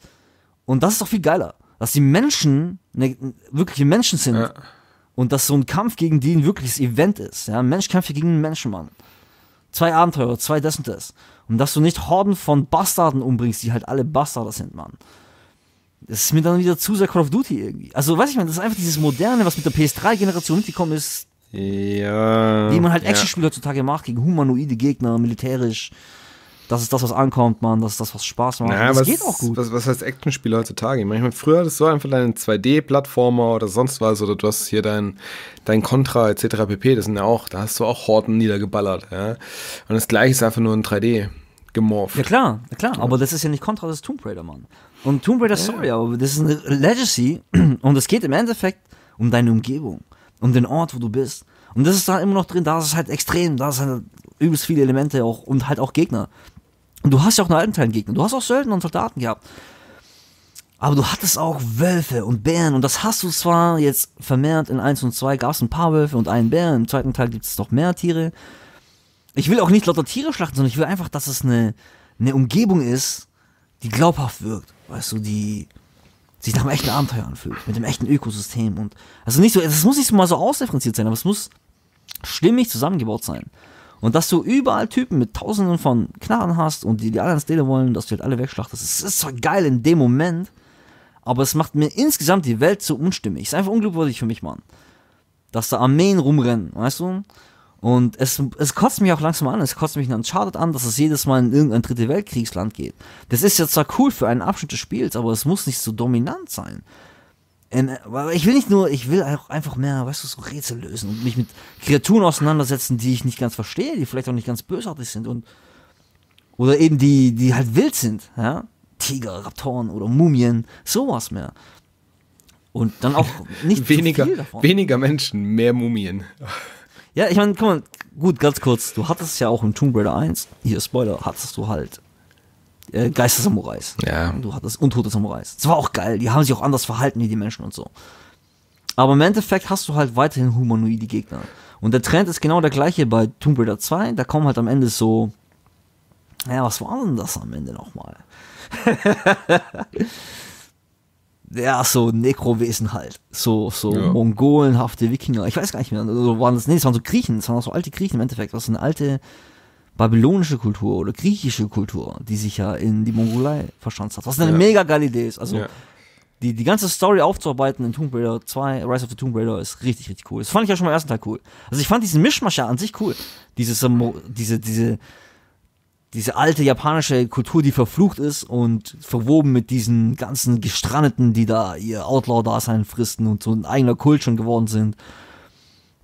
und das ist doch viel geiler, dass die Menschen ne, wirkliche Menschen sind Ja. und dass so ein Kampf gegen die ein wirkliches Event ist. Ja. Ein Mensch kämpft gegen einen Menschen, Mann. Zwei Abenteurer, zwei das und das. Und dass du nicht Horden von Bastarden umbringst, die halt alle Bastarde sind, Mann. Das ist mir dann wieder zu sehr Call of Duty irgendwie. Also, weiß ich mal, das ist einfach dieses Moderne, was mit der PS3-Generation mitgekommen ist, Ja. wie man halt ja. Actionspiele heutzutage macht, gegen humanoide Gegner, militärisch. Das ist das, was ankommt, Mann. Das ist das, was Spaß macht. Ja, das was, geht auch gut. Was, was heißt Actionspiel heutzutage? Manchmal früher hattest du einfach deinen 2D-Plattformer oder sonst was oder du hast hier dein, dein Contra etc. pp. Das sind ja auch, da hast du auch Horden niedergeballert. Ja? Und das gleiche ist einfach nur in 3D gemorpht. Ja klar, ja klar, aber das ist ja nicht Contra, das ist Tomb Raider, Mann. Und Tomb Raider, sorry, aber das ist eine Legacy und es geht im Endeffekt um deine Umgebung, um den Ort, wo du bist. Und das ist da immer noch drin, da ist es halt extrem, da sind halt übelst viele Elemente auch und halt auch Gegner. Und du hast ja auch in alten Teilen Gegner, du hast auch Söldner und Soldaten gehabt. Aber du hattest auch Wölfe und Bären und das hast du zwar jetzt vermehrt in 1 und 2 gab es ein paar Wölfe und einen Bären, im zweiten Teil gibt es noch mehr Tiere. Ich will auch nicht lauter Tiere schlachten, sondern ich will einfach, dass es eine, eine Umgebung ist, die glaubhaft wirkt. Weißt du, die sich nach einem echten Abenteuer anfühlt, mit einem echten Ökosystem und also nicht so, es muss nicht so mal so ausdifferenziert sein, aber es muss stimmig zusammengebaut sein. Und dass du überall Typen mit tausenden von Knarren hast und die die alle ans Leder wollen, dass du halt alle wegschlachtest. Es ist zwar geil in dem Moment, aber es macht mir insgesamt die Welt so unstimmig. Ist einfach unglaubwürdig für mich, Mann. Dass da Armeen rumrennen, weißt du? Und es, es kotzt mich auch langsam an. Es kotzt mich in Uncharted an, dass es jedes Mal in irgendein dritte Weltkriegsland geht. Das ist jetzt zwar cool für einen Abschnitt des Spiels, aber es muss nicht so dominant sein. Ähm, aber ich will nicht nur, ich will auch einfach mehr, weißt du, so Rätsel lösen und mich mit Kreaturen auseinandersetzen, die ich nicht ganz verstehe, die vielleicht auch nicht ganz bösartig sind und oder eben die, die halt wild sind, ja. Tiger, Raptoren oder Mumien, sowas mehr. Und dann auch nicht Weniger, zu viel davon. weniger Menschen, mehr Mumien. Ja, ich meine, guck mal, gut, ganz kurz, du hattest ja auch im Tomb Raider 1, hier Spoiler, hattest du halt äh, Geistersamurais. Ja. Und Du hattest untote Samurais. Das war auch geil, die haben sich auch anders verhalten wie die Menschen und so. Aber im Endeffekt hast du halt weiterhin humanoide Gegner. Und der Trend ist genau der gleiche bei Tomb Raider 2, da kommen halt am Ende so, ja, was war denn das am Ende nochmal? ja, so Nekrowesen halt. So, so Ja. mongolenhafte Wikinger. Ich weiß gar nicht mehr. Also waren das, nee, das waren so Griechen. Das waren so alte Griechen im Endeffekt. Das eine alte babylonische Kultur oder griechische Kultur, die sich ja in die Mongolei verschanzt hat. Was eine Ja. mega geile Idee ist. Also, Ja. die, die ganze Story aufzuarbeiten in Tomb Raider 2, Rise of the Tomb Raider, ist richtig, richtig cool. Das fand ich ja schon beim ersten Teil cool. Also ich fand diesen Mischmasch ja an sich cool. Dieses, ähm, diese, diese, diese alte japanische Kultur, die verflucht ist und verwoben mit diesen ganzen Gestrandeten, die da ihr Outlaw-Dasein fristen und so ein eigener Kult schon geworden sind.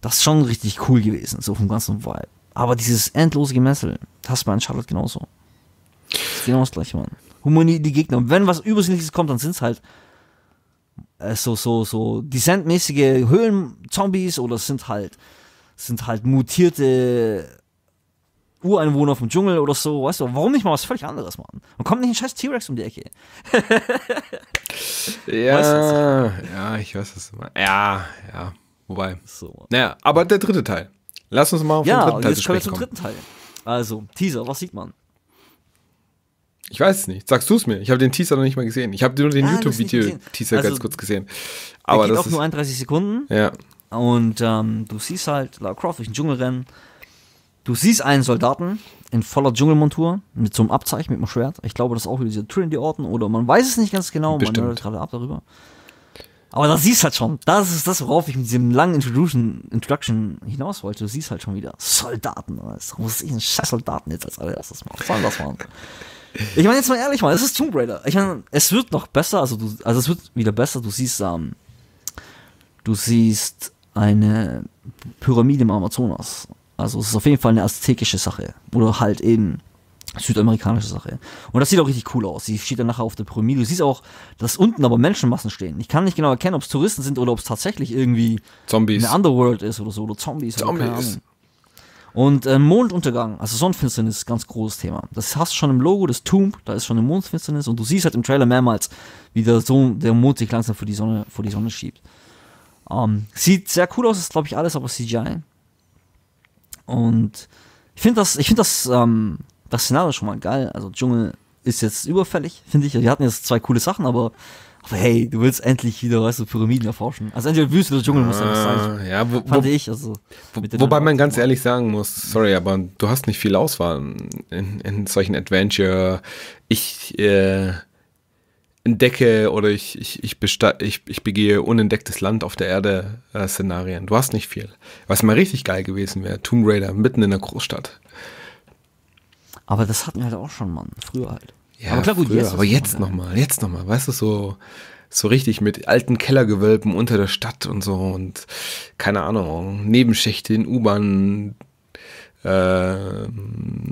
Das ist schon richtig cool gewesen, so vom ganzen Vibe. Aber dieses endlose Gemessel, das bei Charlotte genauso. Das ist genau das gleiche, Mann. Humonie, die Gegner. Und wenn was Übersinnliches kommt, dann sind es halt äh, so, so, so Descent-mäßige Höhlenzombies oder es sind halt, sind halt mutierte Ureinwohner vom Dschungel oder so, weißt du, warum nicht mal was völlig anderes machen? Und kommt nicht ein scheiß T-Rex um die Ecke. Ja, ja, ich weiß du meinst. Ja, ja, wobei. So. Naja, aber der dritte Teil. Lass uns mal auf den Ja, dritten und Teil jetzt kommen wir zum kommen. dritten Teil. Also, Teaser, was sieht man? Ich weiß es nicht. Sagst du es mir? Ich habe den Teaser noch nicht mal gesehen. Ich habe nur den Ah, YouTube-Video-Teaser gesehen. ganz Also, kurz gesehen. Aber geht das auch nur ist, 31 Sekunden ja, und ähm, du siehst halt Lara Croft durch den Dschungel rennen. Du siehst einen Soldaten in voller Dschungelmontur mit so einem Abzeichen, mit einem Schwert. Ich glaube, das ist auch wieder dieser Trinity-Orden oder man weiß es nicht ganz genau. Bestimmt. Man hört gerade ab darüber. Aber da siehst halt schon, das ist das, worauf ich mit diesem langen Introduction, Introduction hinaus wollte. Du siehst halt schon wieder Soldaten. Was muss ich einen scheiß Soldaten jetzt als allererstes machen? Was das machen? Ich meine, jetzt mal ehrlich mal, es ist Tomb Raider. Ich meine, es wird noch besser, also du, also es wird wieder besser. Du siehst, ähm, du siehst eine Pyramide im Amazonas. Also es ist auf jeden Fall eine aztekische Sache. Oder halt eben südamerikanische Sache. Und das sieht auch richtig cool aus. Sie steht dann nachher auf der Pyramide. Du siehst auch, dass unten aber Menschenmassen stehen. Ich kann nicht genau erkennen, ob es Touristen sind oder ob es tatsächlich irgendwie Zombies. eine Underworld ist oder so, oder Zombies. Oder keine Zombies. Und äh, Monduntergang, also Sonnenfinsternis ist ein ganz großes Thema. Das hast du schon im Logo des Tomb, da ist schon eine Mondfinsternis und du siehst halt im Trailer mehrmals, wie der, so, der Mond sich langsam vor die Sonne, vor die Sonne schiebt. Ähm, sieht sehr cool aus, ist glaube ich alles aber CGI. Und ich finde das, ich finde das, ähm, das Szenario schon mal geil. Also Dschungel ist jetzt überfällig, finde ich. Wir hatten jetzt zwei coole Sachen, aber, aber hey, du willst endlich wieder, weißt du, Pyramiden erforschen. Also entweder Wüste oder Dschungel muss ja was sein. Ah, ja, wo, Fand wo, ich, also. den wobei man ganz ehrlich sagen muss, sorry, aber du hast nicht viel Auswahl in, in solchen Adventure. Ich äh, entdecke oder ich, ich, ich, ich, ich begehe unentdecktes Land auf der Erde äh, Szenarien. Du hast nicht viel. Was mal richtig geil gewesen wäre, Tomb Raider mitten in der Großstadt. Aber das hatten wir halt auch schon, Mann. Früher halt. Ja, aber klar, gut, früher, jetzt. aber jetzt nochmal, jetzt nochmal, weißt du, so, so richtig mit alten Kellergewölben unter der Stadt und so und keine Ahnung, Nebenschächte in U-Bahn äh,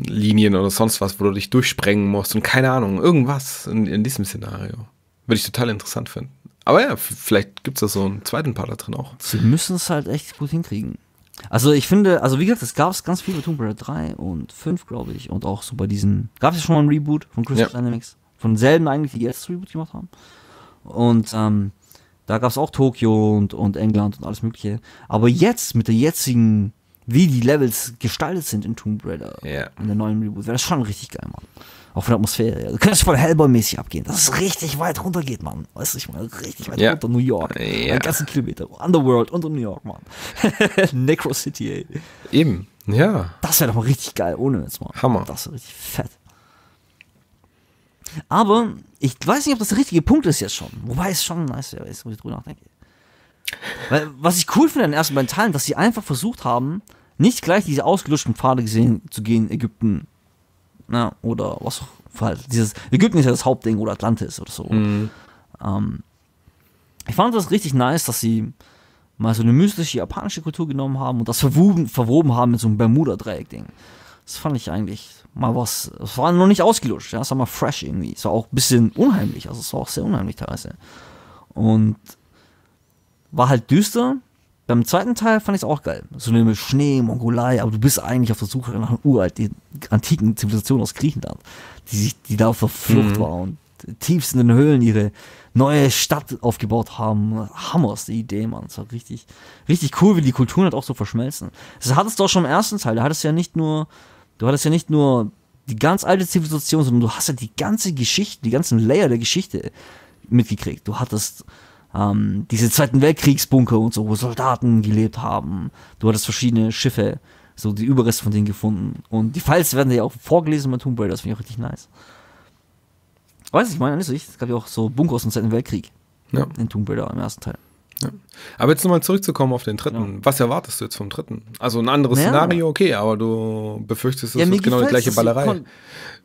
Linien oder sonst was, wo du dich durchsprengen musst und keine Ahnung, irgendwas in, in diesem Szenario. Würde ich total interessant finden. Aber ja, vielleicht gibt es da so einen zweiten Part da drin auch. Sie müssen es halt echt gut hinkriegen. Also ich finde, also wie gesagt, es gab es ganz viele Tomb Raider 3 und 5, glaube ich. Und auch so bei diesen. Gab es ja schon mal ein Reboot von Crystal Ja. Dynamics. Von selben eigentlich, die jetzt das Reboot gemacht haben. Und ähm, da gab es auch Tokio und, und England und alles mögliche. Aber jetzt, mit der jetzigen, wie die Levels gestaltet sind in Tomb Raider, Ja. in der neuen Reboot, wäre das schon richtig geil, Mann. Auch von der Atmosphäre. her. Du könntest voll Hellboy-mäßig abgehen, dass es richtig weit runter geht, Mann. Weißt du, ich meine, richtig weit Ja. runter, New York. Ja. Einen ganzen Kilometer. Underworld und New York, Mann. Necro City, ey. Eben, ja. Das wäre doch mal richtig geil, ohne jetzt mal. Hammer. Das wäre richtig fett. Aber ich weiß nicht, ob das der richtige Punkt ist jetzt schon. Wobei es schon nice wäre, jetzt, wo ich drüber nachdenke. Weil, was ich cool finde in den ersten beiden Teilen, dass sie einfach versucht haben, nicht gleich diese ausgelutschten Pfade gesehen, zu gehen, Ägypten, na, oder was auch halt, dieses, Ägypten ist ja das Hauptding oder Atlantis oder so. Mhm. Ähm, ich fand das richtig nice, dass sie mal so eine mystische japanische Kultur genommen haben und das verwoben, verwoben haben mit so einem Bermuda-Dreieck-Ding. Das fand ich eigentlich mal was. Es war noch nicht ausgelutscht, ja, es war mal fresh irgendwie. Es war auch ein bisschen unheimlich, also es war auch sehr unheimlich teilweise. Und war halt düster. Beim zweiten Teil fand ich es auch geil. So eine Schnee, Mongolei, aber du bist eigentlich auf der Suche nach einer uralten, antiken Zivilisation aus Griechenland, die, sich, die da auf der Flucht war und tiefst in den Höhlen ihre neue Stadt aufgebaut haben. Hammers, die Idee, Mann. Es war richtig, richtig cool, wie die Kulturen halt auch so verschmelzen. Das hattest du auch schon im ersten Teil. Da hattest du ja nicht nur, du hattest ja nicht nur die ganz alte Zivilisation, sondern du hast ja die ganze Geschichte, die ganzen Layer der Geschichte mitgekriegt. Du hattest ähm, diese Zweiten Weltkriegsbunker und so, wo Soldaten gelebt haben. Du hattest verschiedene Schiffe, so die Überreste von denen gefunden. Und die Files werden ja auch vorgelesen bei Tomb Raider, das finde ich auch richtig nice. Weiß ich, meine nicht so. Es gab ja auch so Bunker aus dem Zweiten Weltkrieg. Ja. in Tomb Raider im ersten Teil. Aber jetzt nochmal zurückzukommen auf den dritten. Ja. Was erwartest du jetzt vom dritten? Also ein anderes Naja. Szenario, okay, aber du befürchtest, es mir ist genau die gleiche Ballerei.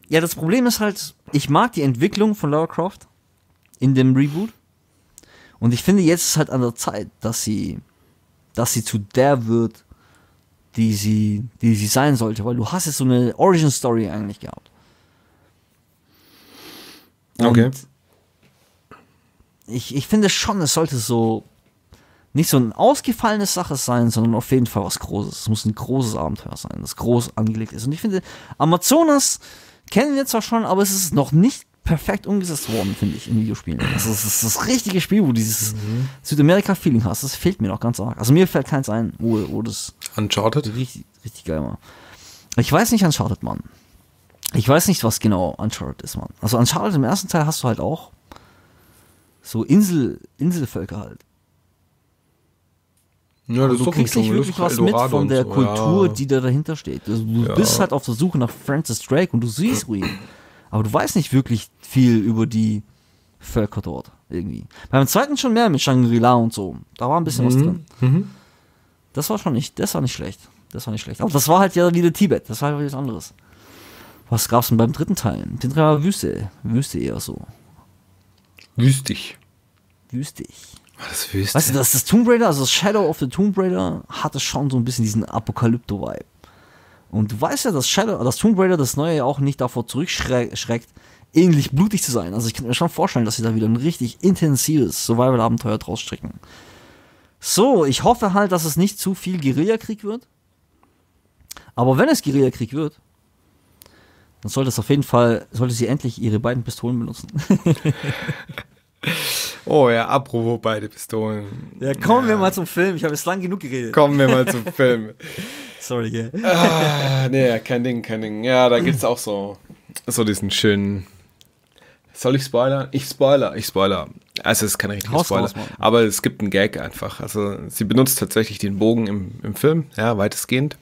Ja, das Problem ist halt, ich mag die Entwicklung von Lara Croft in dem Reboot. Und ich finde, jetzt ist halt an der Zeit, dass sie, dass sie zu der wird, die sie, die sie sein sollte, weil du hast jetzt so eine Origin Story eigentlich gehabt. Und Okay. Ich, ich finde schon, es sollte so nicht so eine ausgefallene Sache sein, sondern auf jeden Fall was Großes. Es muss ein großes Abenteuer sein, das groß angelegt ist. Und ich finde, Amazonas kennen wir zwar schon, aber es ist noch nicht perfekt umgesetzt worden, finde ich, in Videospielen. Also es ist das richtige Spiel, wo du dieses Südamerika-Feeling hast. Das fehlt mir noch ganz arg. Also mir fällt keins ein, wo, wo das Uncharted? richtig, richtig geil war. Ich weiß nicht Uncharted, Mann. Ich weiß nicht, was genau Uncharted ist, Mann. Also Uncharted im ersten Teil hast du halt auch so Insel, Inselvölker halt. Ja, du kriegst nicht wirklich was mit von der Kultur, ja. die da dahinter steht. Also du Ja. bist halt auf der Suche nach Francis Drake und du siehst Ruinen. Aber du weißt nicht wirklich viel über die Völker dort irgendwie. Beim zweiten schon mehr mit Shangri-La und so. Da war ein bisschen was drin. Mhm. Das war schon nicht, das war nicht schlecht. Das war nicht schlecht. Aber das war halt ja wieder Tibet. Das war halt was anderes. Was gab's denn beim dritten Teil? Den dritten war Wüste. Wüste eher so. Wüstig. Wüstig. War das Wüste? Weißt du, das, das Tomb Raider, also das Shadow of the Tomb Raider, hatte schon so ein bisschen diesen Apokalypto-Vibe. Und du weißt ja, dass Shadow, das Tomb Raider, das neue ja auch nicht davor zurückschreckt, ähnlich blutig zu sein. Also ich kann mir schon vorstellen, dass sie da wieder ein richtig intensives Survival-Abenteuer draus stricken. So, ich hoffe halt, dass es nicht zu viel Guerillakrieg wird. Aber wenn es Guerillakrieg wird, dann sollte es auf jeden Fall, sollte sie endlich ihre beiden Pistolen benutzen. oh ja, apropos beide Pistolen. Ja, kommen wir mal zum Film. Ich habe jetzt lang genug geredet. Kommen wir mal zum Film. Sorry, gell. Ah, nee, kein Ding, kein Ding. Ja, da gibt's auch so, so diesen schönen. Soll ich spoilern? Ich spoiler, ich spoiler. Also es ist kein richtiger Haus Spoiler. Mann. aber es gibt einen Gag einfach. Also sie benutzt tatsächlich den Bogen im, im Film, ja, weitestgehend.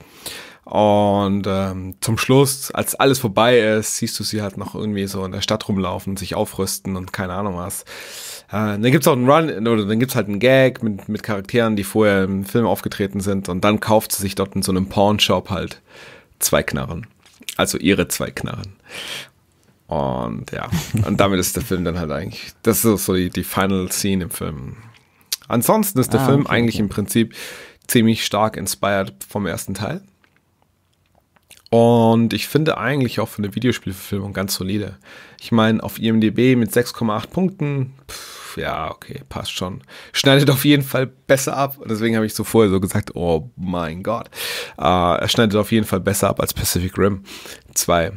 Und ähm, zum Schluss, als alles vorbei ist, siehst du sie halt noch irgendwie so in der Stadt rumlaufen, sich aufrüsten und keine Ahnung was. Äh, dann gibt's auch einen Run, oder dann gibt's halt einen Gag mit, mit Charakteren, die vorher im Film aufgetreten sind und dann kauft sie sich dort in so einem Pawnshop halt zwei Knarren. Also ihre zwei Knarren. Und ja, und damit ist der Film dann halt eigentlich, das ist so die, die Final Scene im Film. Ansonsten ist der Ah, Film okay, eigentlich okay. im Prinzip ziemlich stark inspired vom ersten Teil. Und ich finde eigentlich auch für eine Videospielverfilmung ganz solide. Ich meine, auf IMDb mit 6,8 Punkten, pff, ja, okay, passt schon. Schneidet auf jeden Fall besser ab. Und deswegen habe ich so vorher so gesagt, oh mein Gott. Äh, er schneidet auf jeden Fall besser ab als Pacific Rim 2.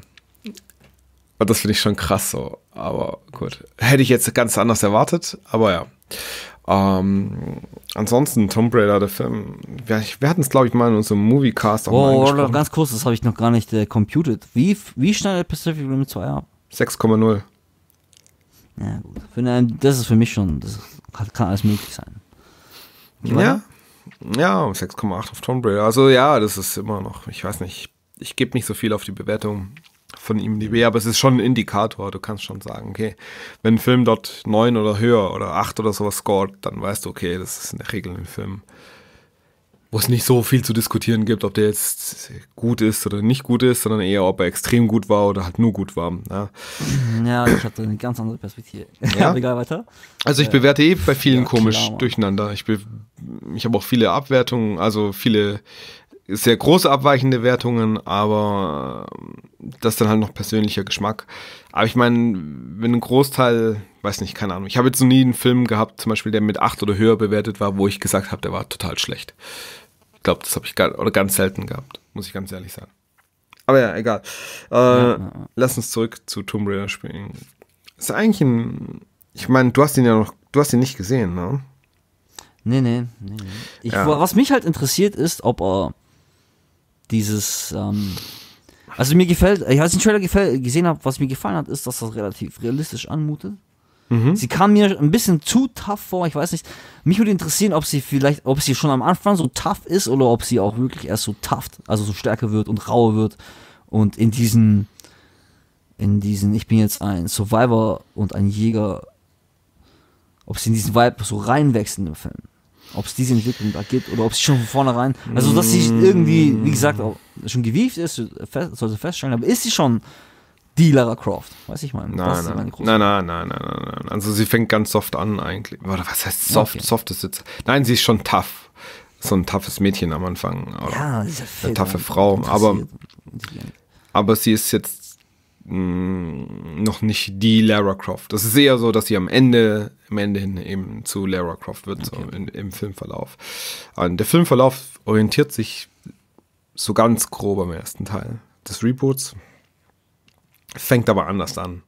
Und das finde ich schon krass so. Aber gut. Hätte ich jetzt ganz anders erwartet, aber ja. Ähm, ansonsten Tomb Raider, der Film. Wir, wir hatten es, glaube ich, mal in unserem Moviecast auch mal Oh, angesprochen. ganz kurz, das habe ich noch gar nicht äh, computed. Wie, wie schneidet Pacific Rim 2 ab? 6,0. Ja, gut. Für das ist für mich schon, das kann, alles möglich sein. Wie Ja. Ja, 6,8 auf Tomb Raider. Also ja, das ist immer noch, ich weiß nicht, ich gebe nicht so viel auf die Bewertung von IMDb, aber es ist schon ein Indikator. Du kannst schon sagen, okay, wenn ein Film dort 9 oder höher oder 8 oder sowas scoret, dann weißt du, okay, das ist in der Regel ein Film, wo es nicht so viel zu diskutieren gibt, ob der jetzt gut ist oder nicht gut ist, sondern eher, ob er extrem gut war oder halt nur gut war. Ja. Ja, ich hatte eine ganz andere Perspektive. Ja? Egal weiter. Also ich bewerte eh bei vielen ja, komisch klar, durcheinander. Ich, ich habe auch viele Abwertungen, also viele sehr große abweichende Wertungen, aber ähm, das ist dann halt noch persönlicher Geschmack. Aber ich meine, wenn ein Großteil, weiß nicht, keine Ahnung, ich habe jetzt noch nie einen Film gehabt, zum Beispiel, der mit 8 oder höher bewertet war, wo ich gesagt habe, der war total schlecht. Ich glaube, das habe ich gar, oder ganz selten gehabt, muss ich ganz ehrlich sagen. Aber ja, egal. Äh, Lass uns zurück zu Tomb Raider spielen. Ist eigentlich ein, ich meine, du hast ihn ja noch, du hast ihn nicht gesehen, ne? Nee, nee, nee. nee. Ich, Ja. Was mich halt interessiert ist, ob er dieses, ähm, also mir gefällt, ich als ich den Trailer gefäll, gesehen habe, was mir gefallen hat, ist, dass das relativ realistisch anmutet. Sie kam mir ein bisschen zu tough vor, ich weiß nicht. Mich würde interessieren, ob sie vielleicht, ob sie schon am Anfang so tough ist oder ob sie auch wirklich erst so tough, also so stärker wird und rauer wird und in diesen, in diesen, ich bin jetzt ein Survivor und ein Jäger ob sie in diesen Vibe so reinwechseln im Film. Ob es diese Entwicklung da gibt oder ob sie schon von vornherein, also dass sie irgendwie, wie gesagt, auch schon gewieft ist, sollte feststellen, aber ist sie schon die Lara Croft? Weiß ich mal. Nein, nein, nein, nein, nein, nein. Also sie fängt ganz soft an eigentlich. Oder was heißt soft? Okay. Soft ist jetzt. Nein, sie ist schon tough. So ein toughes Mädchen am Anfang. Oder? Ja, Eine taffe Frau, aber, aber sie ist jetzt mh, noch nicht die Lara Croft. Das ist eher so, dass sie am Ende, am Ende hin eben zu Lara Croft wird, so in, im Filmverlauf. Und der Filmverlauf orientiert sich so ganz grob am ersten Teil des Reboots. Fängt aber anders an.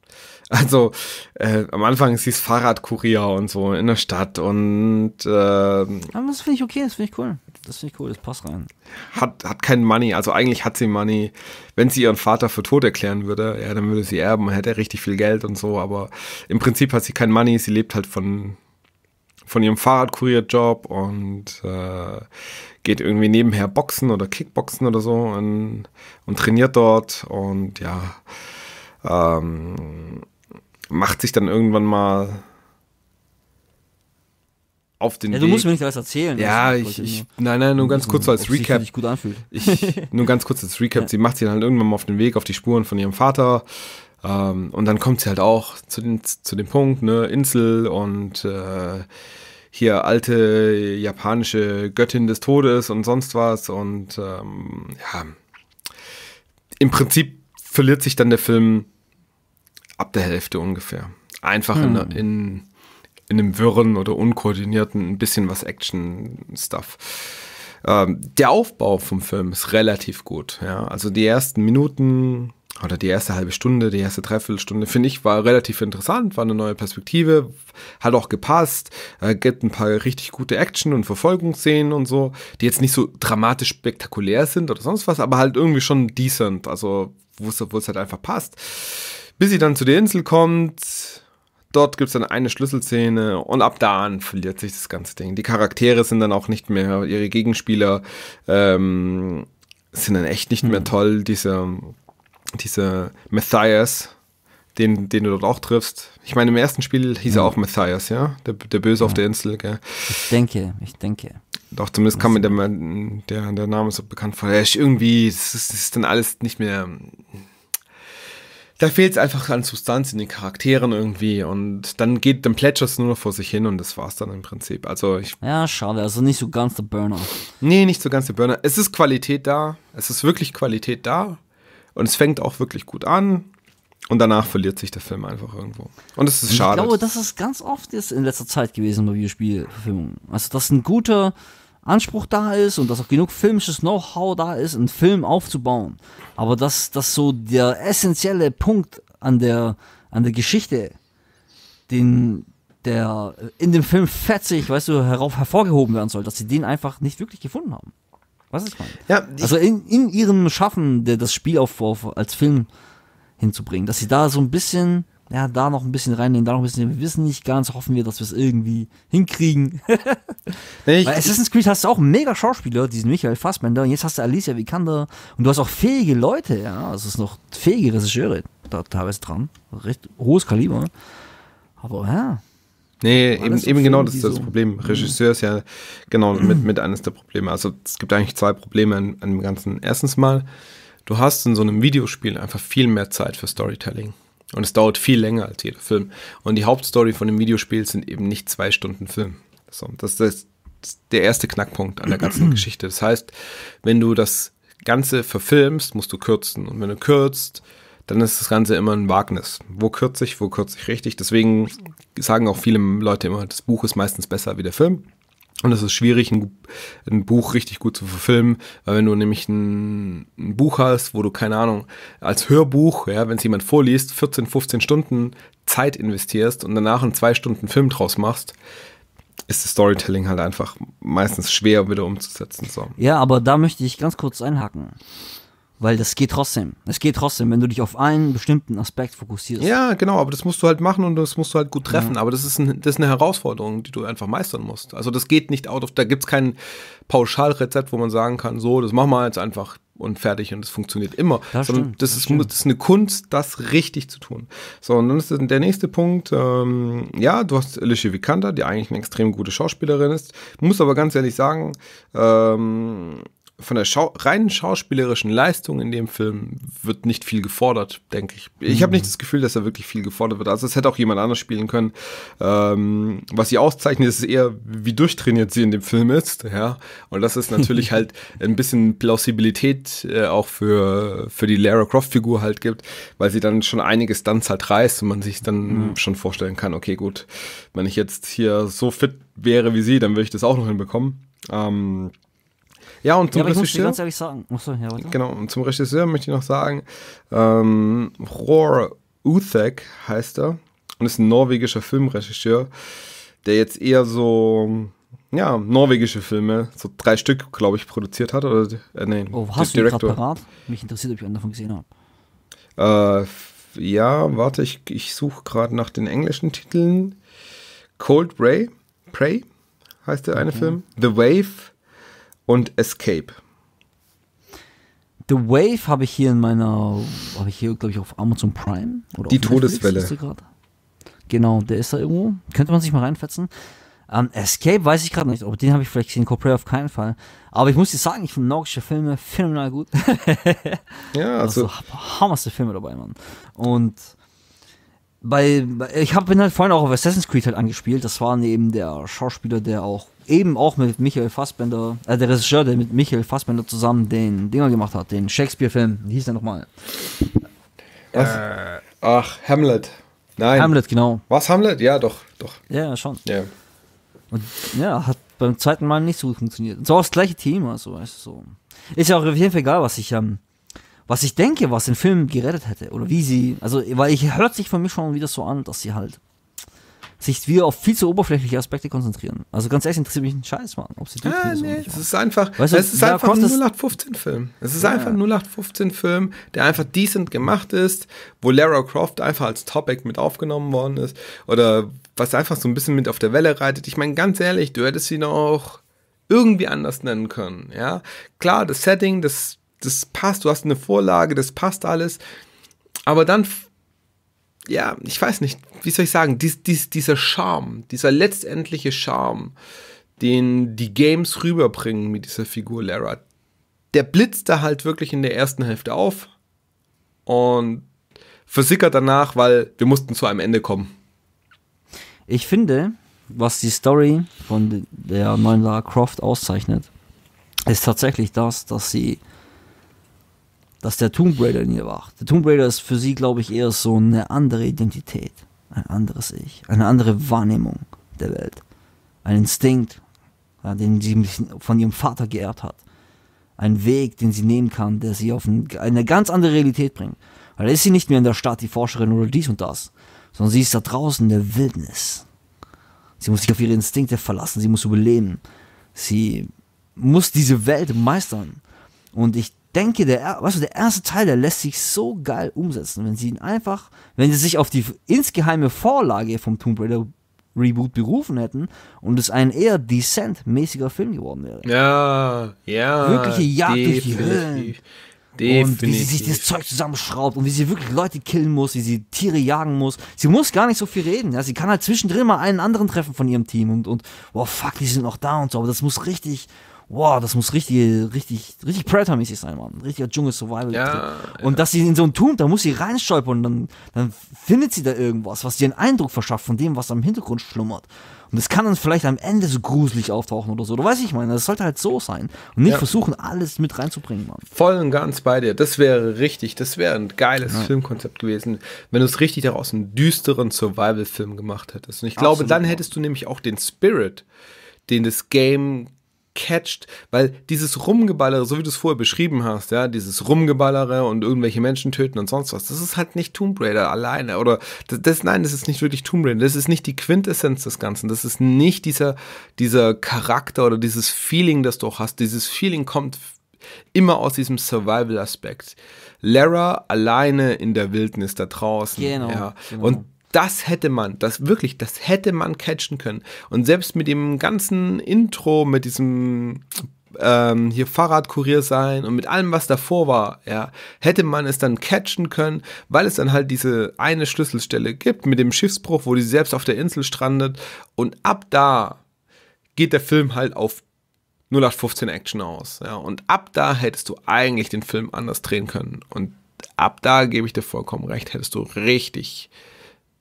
Also äh, am Anfang ist sie das Fahrradkurier und so in der Stadt und äh, Aber das finde ich okay, das finde ich cool. Das finde ich cool, das passt rein. hat, hat kein Money, also eigentlich hat sie Money. Wenn sie ihren Vater für tot erklären würde, ja, dann würde sie erben, hätte richtig viel Geld und so, aber im Prinzip hat sie kein Money, sie lebt halt von, von ihrem Fahrradkurierjob und äh, geht irgendwie nebenher Boxen oder Kickboxen oder so und, und trainiert dort und ja, ähm, macht sich dann irgendwann mal auf den Ja, Weg. du musst mir nicht alles erzählen. Ja, ich, ich, nein, nein, nur ganz kurz so als sich Recap. dich gut anfühlt. Ich, nur ganz kurz als Recap. Ja. Sie macht sich dann halt irgendwann mal auf den Weg auf die Spuren von ihrem Vater. Ähm, und dann kommt sie halt auch zu, den, zu dem Punkt, ne, Insel und äh, hier alte japanische Göttin des Todes und sonst was. Und ähm, ja, im Prinzip verliert sich dann der Film ab der Hälfte ungefähr. Einfach in, in, in einem wirren oder unkoordinierten, ein bisschen was Action-Stuff. Ähm, der Aufbau vom Film ist relativ gut. Ja? Also die ersten Minuten oder die erste halbe Stunde, die erste Dreiviertelstunde, finde ich, war relativ interessant, war eine neue Perspektive, hat auch gepasst, äh, gibt ein paar richtig gute Action- und Verfolgungsszenen und so, die jetzt nicht so dramatisch spektakulär sind oder sonst was, aber halt irgendwie schon decent, also wo es halt einfach passt. Bis sie dann zu der Insel kommt, dort gibt es dann eine Schlüsselszene und ab da an verliert sich das ganze Ding. Die Charaktere sind dann auch nicht mehr, ihre Gegenspieler ähm, sind dann echt nicht mehr toll. Diese, diese Matthias, den, den du dort auch triffst. Ich meine, im ersten Spiel hieß er auch Matthias, ja? Der, der Böse auf der Insel, gell? Ich denke, ich denke. Doch, zumindest kam mir der, der, der Name so bekannt vor. Der ist irgendwie, das ist, das ist dann alles nicht mehr. Da fehlt es einfach an Substanz in den Charakteren irgendwie und dann geht, dann plätschert es nur noch vor sich hin und das war's dann im Prinzip. Also ich, Ja, schade, also nicht so ganz der Burner. nee, nicht so ganz der Burner. Es ist Qualität da, es ist wirklich Qualität da und es fängt auch wirklich gut an und danach verliert sich der Film einfach irgendwo. Und es ist Ich schade. glaube, das ist ganz oft jetzt in letzter Zeit gewesen bei Videospielverfilmungen. Also, dass ein guter Anspruch da ist und dass auch genug filmisches Know-how da ist, einen Film aufzubauen. Aber dass, dass so der essentielle Punkt an der, an der Geschichte, den, der in dem Film fetzig, weißt du, herauf, hervorgehoben werden soll, dass sie den einfach nicht wirklich gefunden haben. Was ist mein? ja, ich, Also in, in ihrem Schaffen, der, das Spiel auf, auf, als Film hinzubringen, dass sie da so ein bisschen, ja, da noch ein bisschen reinnehmen, da noch ein bisschen, wir wissen nicht ganz, hoffen wir, dass wir es irgendwie hinkriegen. nee, Weil Assassin's Creed hast du auch mega Schauspieler, diesen Michael Fassbender, und jetzt hast du Alicia Vikander, und du hast auch fähige Leute, ja, also es ist noch fähige Regisseure da teilweise dran, recht hohes Kaliber. Aber ja, Nee, eben, so eben genau das ist das so- Problem. Regisseur ist ja genau mit, mit eines der Probleme. Also es gibt eigentlich zwei Probleme an, an dem Ganzen. Erstens mal, du hast in so einem Videospiel einfach viel mehr Zeit für Storytelling. Und es dauert viel länger als jeder Film. Und die Hauptstory von dem Videospiel sind eben nicht zwei Stunden Film. So, das ist der erste Knackpunkt an der ganzen Geschichte. Das heißt, wenn du das Ganze verfilmst, musst du kürzen. Und wenn du kürzt, dann ist das Ganze immer ein Wagnis. Wo kürze ich, wo kürze ich richtig? Deswegen sagen auch viele Leute immer, das Buch ist meistens besser wie der Film. Und es ist schwierig, ein, ein Buch richtig gut zu verfilmen, weil wenn du nämlich ein, ein Buch hast, wo du, keine Ahnung, als Hörbuch, ja, wenn es jemand vorliest, 14, 15 Stunden Zeit investierst und danach einen zwei Stunden Film draus machst, ist das Storytelling halt einfach meistens schwer wieder umzusetzen. So. Ja, aber da möchte ich ganz kurz einhaken. Weil das geht trotzdem. Es geht trotzdem, wenn du dich auf einen bestimmten Aspekt fokussierst. Ja, genau, aber das musst du halt machen und das musst du halt gut treffen. Aber das ist, ein, das ist eine Herausforderung, die du einfach meistern musst. Also das geht nicht out of, da gibt es kein Pauschalrezept, wo man sagen kann, so, das machen wir jetzt einfach und fertig und es funktioniert immer. Das Sondern stimmt, das, das ist, stimmt. das ist eine Kunst, das richtig zu tun. So, und dann ist der nächste Punkt, ähm, ja, du hast Alicia Vikander, die eigentlich eine extrem gute Schauspielerin ist. Muss aber ganz ehrlich sagen, ähm, von der Schau reinen schauspielerischen Leistung in dem Film wird nicht viel gefordert, denke ich. Ich habe nicht das Gefühl, dass da wirklich viel gefordert wird. Also es hätte auch jemand anders spielen können. Ähm, was sie auszeichnet, ist eher, wie durchtrainiert sie in dem Film ist. Ja, und das ist natürlich halt ein bisschen Plausibilität äh, auch für für die Lara Croft Figur halt gibt, weil sie dann schon einige Stunts halt reißt und man sich dann schon vorstellen kann, okay, gut, wenn ich jetzt hier so fit wäre wie sie, dann würde ich das auch noch hinbekommen. Ähm, ja, und Ja, zum ich muss dir Regisseur. ganz ehrlich sagen. Achso, ja. Genau, und zum Regisseur möchte ich noch sagen, ähm, Roar Uthek heißt er und ist ein norwegischer Filmregisseur, der jetzt eher so, ja, norwegische Filme, so drei Stück, glaube ich, produziert hat. Oder, äh, nee, Oh, hast du gerade parat? Mich interessiert, ob ich einen davon gesehen habe. Äh, ja, warte, ich, ich suche gerade nach den englischen Titeln. Cold Ray, Prey heißt der eine Film. The Wave und Escape. The Wave habe ich hier in meiner, habe ich hier, glaube ich, auf Amazon Prime. Oder Die Todeswelle. Genau, der ist da irgendwo. Könnte man sich mal reinfetzen. Ähm, Escape weiß ich gerade nicht, aber den habe ich vielleicht gesehen. Corporate auf keinen Fall. Aber ich muss dir sagen, ich finde norwegische Filme phänomenal gut. Ja, also, Also hammerste Filme dabei, Mann. Und bei, ich habe halt vorhin auch auf Assassin's Creed halt angespielt. Das war eben der Schauspieler, der auch eben auch mit Michael Fassbender, äh, der Regisseur, der mit Michael Fassbender zusammen den Dinger gemacht hat, den Shakespeare-Film. Wie hieß der nochmal? was? Ach, Hamlet. Nein. Hamlet, genau. Was, Hamlet? Ja, doch, doch. Ja, schon. Ja. Und ja, hat beim zweiten Mal nicht so gut funktioniert. So auch das gleiche Thema, so weißt du so. Ist ja auch auf jeden Fall egal, was ich ähm, was ich denke, was den Film gerettet hätte oder wie sie, also weil ich hört sich von mir schon wieder so an, dass sie halt sich wieder auf viel zu oberflächliche Aspekte konzentrieren. Also ganz ehrlich interessiert mich ein Scheiß, Mann, ob sie Ah, durchgehen nee, es ist einfach, Weißt du, es ist einfach ein Croft ist- 0815-Film. Es ist einfach ein 0815-Film, der einfach decent gemacht ist, wo Lara Croft einfach als Topic mit aufgenommen worden ist oder was einfach so ein bisschen mit auf der Welle reitet. Ich meine, ganz ehrlich, du hättest ihn auch irgendwie anders nennen können, ja. Klar, das Setting, das, das passt, du hast eine Vorlage, das passt alles, aber dann ja, ich weiß nicht, wie soll ich sagen, dies, dies, dieser Charme, dieser letztendliche Charme, den die Games rüberbringen mit dieser Figur Lara, der blitzt da halt wirklich in der ersten Hälfte auf und versickert danach, weil wir mussten zu einem Ende kommen. Ich finde, was die Story von de- der neuen Lara Croft auszeichnet, ist tatsächlich das, dass sie, dass der Tomb Raider in ihr wacht. Der Tomb Raider ist für sie, glaube ich, eher so eine andere Identität, ein anderes Ich, eine andere Wahrnehmung der Welt, ein Instinkt, ja, den sie von ihrem Vater geerbt hat, ein Weg, den sie nehmen kann, der sie auf ein, eine ganz andere Realität bringt. Weil da ist sie nicht mehr in der Stadt die Forscherin oder dies und das, sondern sie ist da draußen in der Wildnis. Sie muss sich auf ihre Instinkte verlassen, sie muss überleben. Sie muss diese Welt meistern. Und ich denke, der, er- weißt du, der erste Teil, der lässt sich so geil umsetzen, wenn sie ihn einfach, wenn sie sich auf die insgeheime Vorlage vom Tomb Raider Reboot berufen hätten und es ein eher decent-mäßiger Film geworden wäre. Ja, ja. Wirkliche Jagd durch die Höhlen. definitiv. Und wie sie sich das. Zeug zusammenschraubt und wie sie wirklich Leute killen muss, wie sie Tiere jagen muss. Sie muss gar nicht so viel reden. Ja? Sie kann halt zwischendrin mal einen anderen treffen von ihrem Team und, und wow, fuck, die sind noch da und so. Aber das muss richtig, wow, das muss richtig, richtig, richtig Predator-mäßig sein, Mann. Richtiger Dschungel-Survival. Ja, und dass sie in so einen Turm, da muss sie reinstolpern und dann, dann findet sie da irgendwas, was ihr einen Eindruck verschafft von dem, was am Hintergrund schlummert. Und das kann dann vielleicht am Ende so gruselig auftauchen oder so. Du weißt, ich meine, das sollte halt so sein. Und nicht Ja. versuchen, alles mit reinzubringen, Mann. Voll und ganz bei dir. Das wäre richtig, das wäre ein geiles Filmkonzept gewesen, wenn du es richtig daraus einen düsteren Survival-Film gemacht hättest. Und ich glaube, Absolut, dann ja. hättest du nämlich auch den Spirit, den das Game catcht, weil dieses Rumgeballere, so wie du es vorher beschrieben hast, ja, dieses Rumgeballere und irgendwelche Menschen töten und sonst was, das ist halt nicht Tomb Raider alleine oder das, das nein, das ist nicht wirklich Tomb Raider, das ist nicht die Quintessenz des Ganzen, das ist nicht dieser dieser Charakter oder dieses Feeling, das du auch hast, dieses Feeling kommt immer aus diesem Survival-Aspekt. Lara alleine in der Wildnis da draußen. Genau, Ja. genau. Und das hätte man, das wirklich, das hätte man catchen können. Und selbst mit dem ganzen Intro, mit diesem ähm, hier Fahrradkurier sein und mit allem, was davor war, ja, hätte man es dann catchen können, weil es dann halt diese eine Schlüsselstelle gibt mit dem Schiffsbruch, wo die selbst auf der Insel strandet. Und ab da geht der Film halt auf 0815 Action aus, ja, und ab da hättest du eigentlich den Film anders drehen können. Und ab da gebe ich dir vollkommen recht, hättest du richtig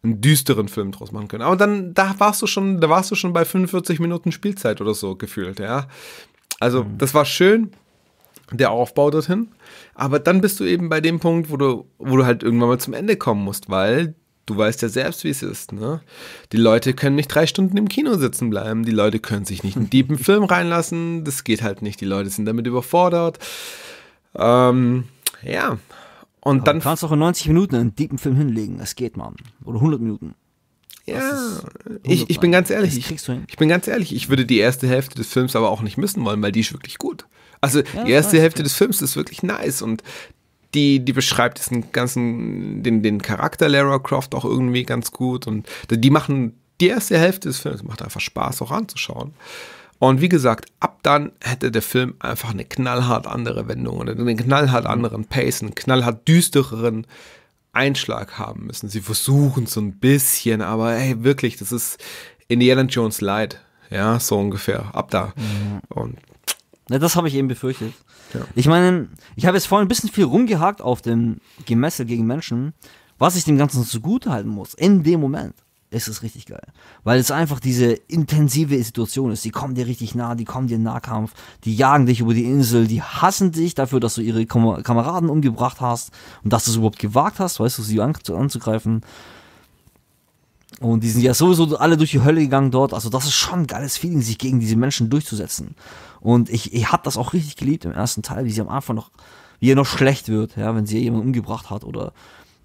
einen düsteren Film draus machen können. Aber dann, da warst du schon, da warst du schon bei 45 Minuten Spielzeit oder so gefühlt, ja. Also, das war schön, der Aufbau dorthin. Aber dann bist du eben bei dem Punkt, wo du, wo du halt irgendwann mal zum Ende kommen musst, weil du weißt ja selbst, wie es ist, ne? Die Leute können nicht drei Stunden im Kino sitzen bleiben. Die Leute können sich nicht einen tiefen Film reinlassen. Das geht halt nicht. Die Leute sind damit überfordert. Ähm, ja. Und Aber dann du kannst auch in 90 Minuten einen dicken Film hinlegen. Es geht, Mann. Oder 100 Minuten. Ja, ich, ich bin ganz ehrlich, Das ich, kriegst du hin. ich bin ganz ehrlich, ich würde die erste Hälfte des Films aber auch nicht missen wollen, weil die ist wirklich gut. Also das die erste. Hälfte des Films ist wirklich nice und die, die beschreibt diesen ganzen, den, den Charakter Lara Croft auch irgendwie ganz gut und die machen, die erste Hälfte des Films macht einfach Spaß auch anzuschauen. Und wie gesagt, ab dann hätte der Film einfach eine knallhart andere Wendung oder einen knallhart anderen Pace, einen knallhart düstereren Einschlag haben müssen. Sie versuchen so ein bisschen, aber ey, wirklich, das ist Indiana Jones Light. Ja, so ungefähr. Ab da. Und Ja, das habe ich eben befürchtet. Ja. Ich meine, ich habe jetzt vorhin ein bisschen viel rumgehakt auf dem Gemessel gegen Menschen, was ich dem Ganzen zugute halten muss. In dem Moment ist es richtig geil. Weil es einfach diese intensive Situation ist. Die kommen dir richtig nah, die kommen dir in Nahkampf, die jagen dich über die Insel, die hassen dich dafür, dass du ihre Kam Kameraden umgebracht hast und dass du es überhaupt gewagt hast, weißt du, sie an anzugreifen. Und die sind ja sowieso alle durch die Hölle gegangen dort. Also das ist schon ein geiles Feeling, sich gegen diese Menschen durchzusetzen. Und ich, ich habe das auch richtig geliebt im ersten Teil, wie sie am Anfang noch, wie er noch schlecht wird, ja, wenn sie jemanden umgebracht hat oder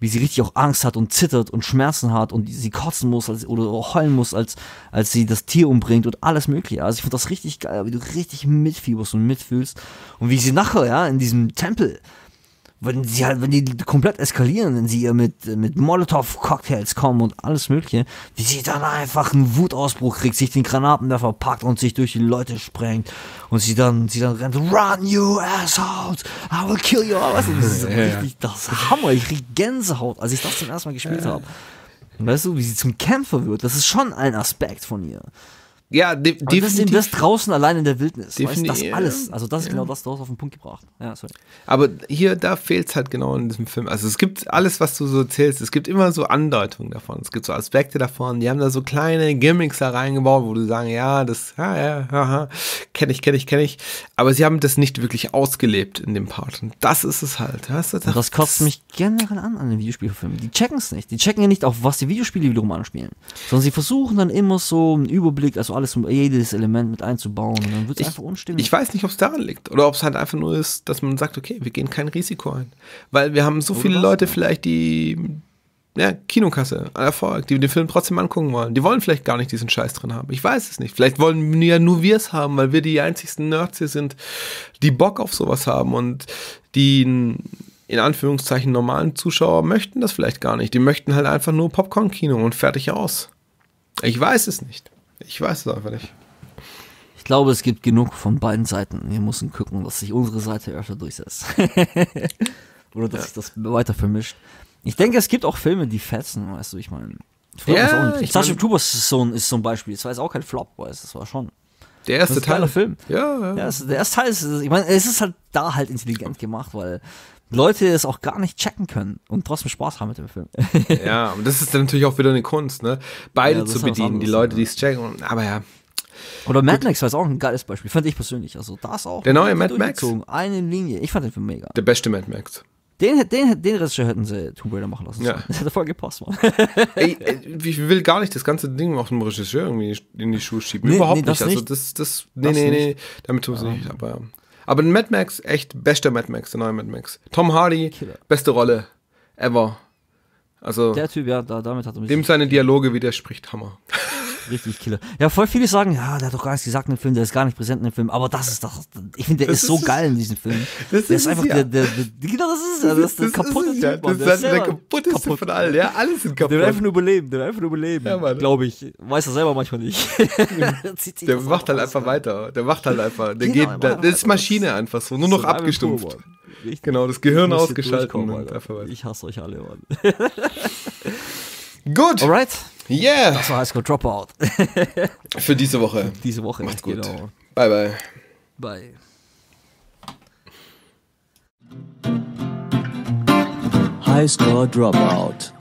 wie sie richtig auch Angst hat und zittert und Schmerzen hat und sie kotzen muss als, oder heulen muss, als, als sie das Tier umbringt und alles mögliche. Also ich finde das richtig geil, wie du richtig mitfieberst und mitfühlst. Und wie sie nachher, ja, in diesem Tempel, wenn sie halt, wenn die komplett eskalieren, wenn sie ihr mit, mit Molotow-Cocktails kommen und alles mögliche, wie sie dann einfach einen Wutausbruch kriegt, sich den Granatenwerfer packt und sich durch die Leute sprengt und sie dann, sie dann rennt, run you assholes, I will kill you, weißt du, das ist Ja, ja. richtig, das ist Hammer, ich krieg Gänsehaut, als ich das zum ersten Mal gespielt habe. Und weißt du, wie sie zum Kämpfer wird, das ist schon ein Aspekt von ihr. Ja, de das eben definitiv. das draußen allein in der Wildnis, weißt das alles, also das ist genau das, du hast auf den Punkt gebracht. Ja, sorry. Aber hier, da fehlt es halt genau in diesem Film. Also es gibt alles, was du so erzählst, es gibt immer so Andeutungen davon. Es gibt so Aspekte davon, die haben da so kleine Gimmicks da reingebaut, wo du sagen, ja, das, ja, ja, ja, kenne ich, kenne ich, kenne ich. Aber sie haben das nicht wirklich ausgelebt in dem Part. Und das ist es halt. Du, Und das kotzt mich generell an an den Videospielfilmen. Die checken es nicht. Die checken ja nicht, auf was die Videospiele wiederum anspielen. Sondern sie versuchen dann immer so einen Überblick, also alles, jedes Element mit einzubauen. Und dann wird es einfach unstimmig. Ich weiß nicht, ob es daran liegt oder ob es halt einfach nur ist, dass man sagt, okay, wir gehen kein Risiko ein. Weil wir haben so viele was? Leute vielleicht, die ja, Kinokasse, Erfolg, die den Film trotzdem angucken wollen. Die wollen vielleicht gar nicht diesen Scheiß drin haben. Ich weiß es nicht. Vielleicht wollen ja nur wir es haben, weil wir die einzigsten Nerds hier sind, die Bock auf sowas haben und die in Anführungszeichen normalen Zuschauer möchten das vielleicht gar nicht. Die möchten halt einfach nur Popcorn-Kino und fertig aus. Ich weiß es nicht. Ich weiß es einfach nicht. Ich glaube, es gibt genug von beiden Seiten. Wir müssen gucken, dass sich unsere Seite öfter durchsetzt. Oder dass sich das weiter vermischt. Ich denke, es gibt auch Filme, die fetzen, weißt du, ich meine. Ja, ich Starship mein- Troopers ist so, ein, ist so ein Beispiel. Das war jetzt auch kein Flop, weißt du, das war schon. Der erste Teil. Film. Ja, ja. Ja, es, der erste Teil ist, ich meine, es ist halt da halt intelligent gemacht, weil Leute es auch gar nicht checken können und trotzdem Spaß haben mit dem Film. Ja, und das ist dann natürlich auch wieder eine Kunst, ne? Beide Ja, das zu was bedienen, die Leute, ja. die es checken. Aber ja, Oder Mad Max war jetzt auch ein geiles Beispiel, fand ich persönlich. Also da ist auch Der neue Mad Max? Eine Linie. Ich fand den Film mega. der beste Mad Max. Den, den, den Regisseur hätten sie Tomb Raider machen lassen. Ja. sollen. Das hätte voll gepasst, Mann. Ey, ey, ich will gar nicht das ganze Ding auch dem Regisseur irgendwie in die Schuhe schieben. Nee, Überhaupt nee, das nicht. Also nicht. das, das, nee, Das nee, nee, damit tun sie nicht. Aber, aber Mad Max, echt bester Mad Max, der neue Mad Max. Tom Hardy, Killer. beste Rolle ever. Also, Der Typ, ja, da, damit hat er mich. dem seine Dialoge widerspricht, Hammer. Richtig killer. Ja, voll viele sagen, ja, der hat doch gar nichts gesagt in dem Film, der ist gar nicht präsent in dem Film, aber das ist doch, ich finde, der Das ist so ist- geil in diesem Film. das der ist ist einfach ja. der, der, der, genau das ist das, ist der kaputte es, ja. Typ, Mann. Das Der ist der selber kaputteste kaputt. von allen. Ja, alle sind Der will einfach kaputt. nur überleben, der will einfach nur überleben, Ja, glaube ich. Weiß er selber manchmal nicht. Der das macht halt einfach weiter. Der macht halt einfach. Der Genau, geht, der der, das ist Maschine einfach so. Nur noch Survival abgestumpft. Richtig. Genau, das Gehirn weiter. Ich hasse euch alle, Mann. Gut. Alright, Yeah. das war Highschool Dropout. Für diese Woche. Diese Woche. Macht's gut. Genau. Bye, bye. Bye. High Score Dropout.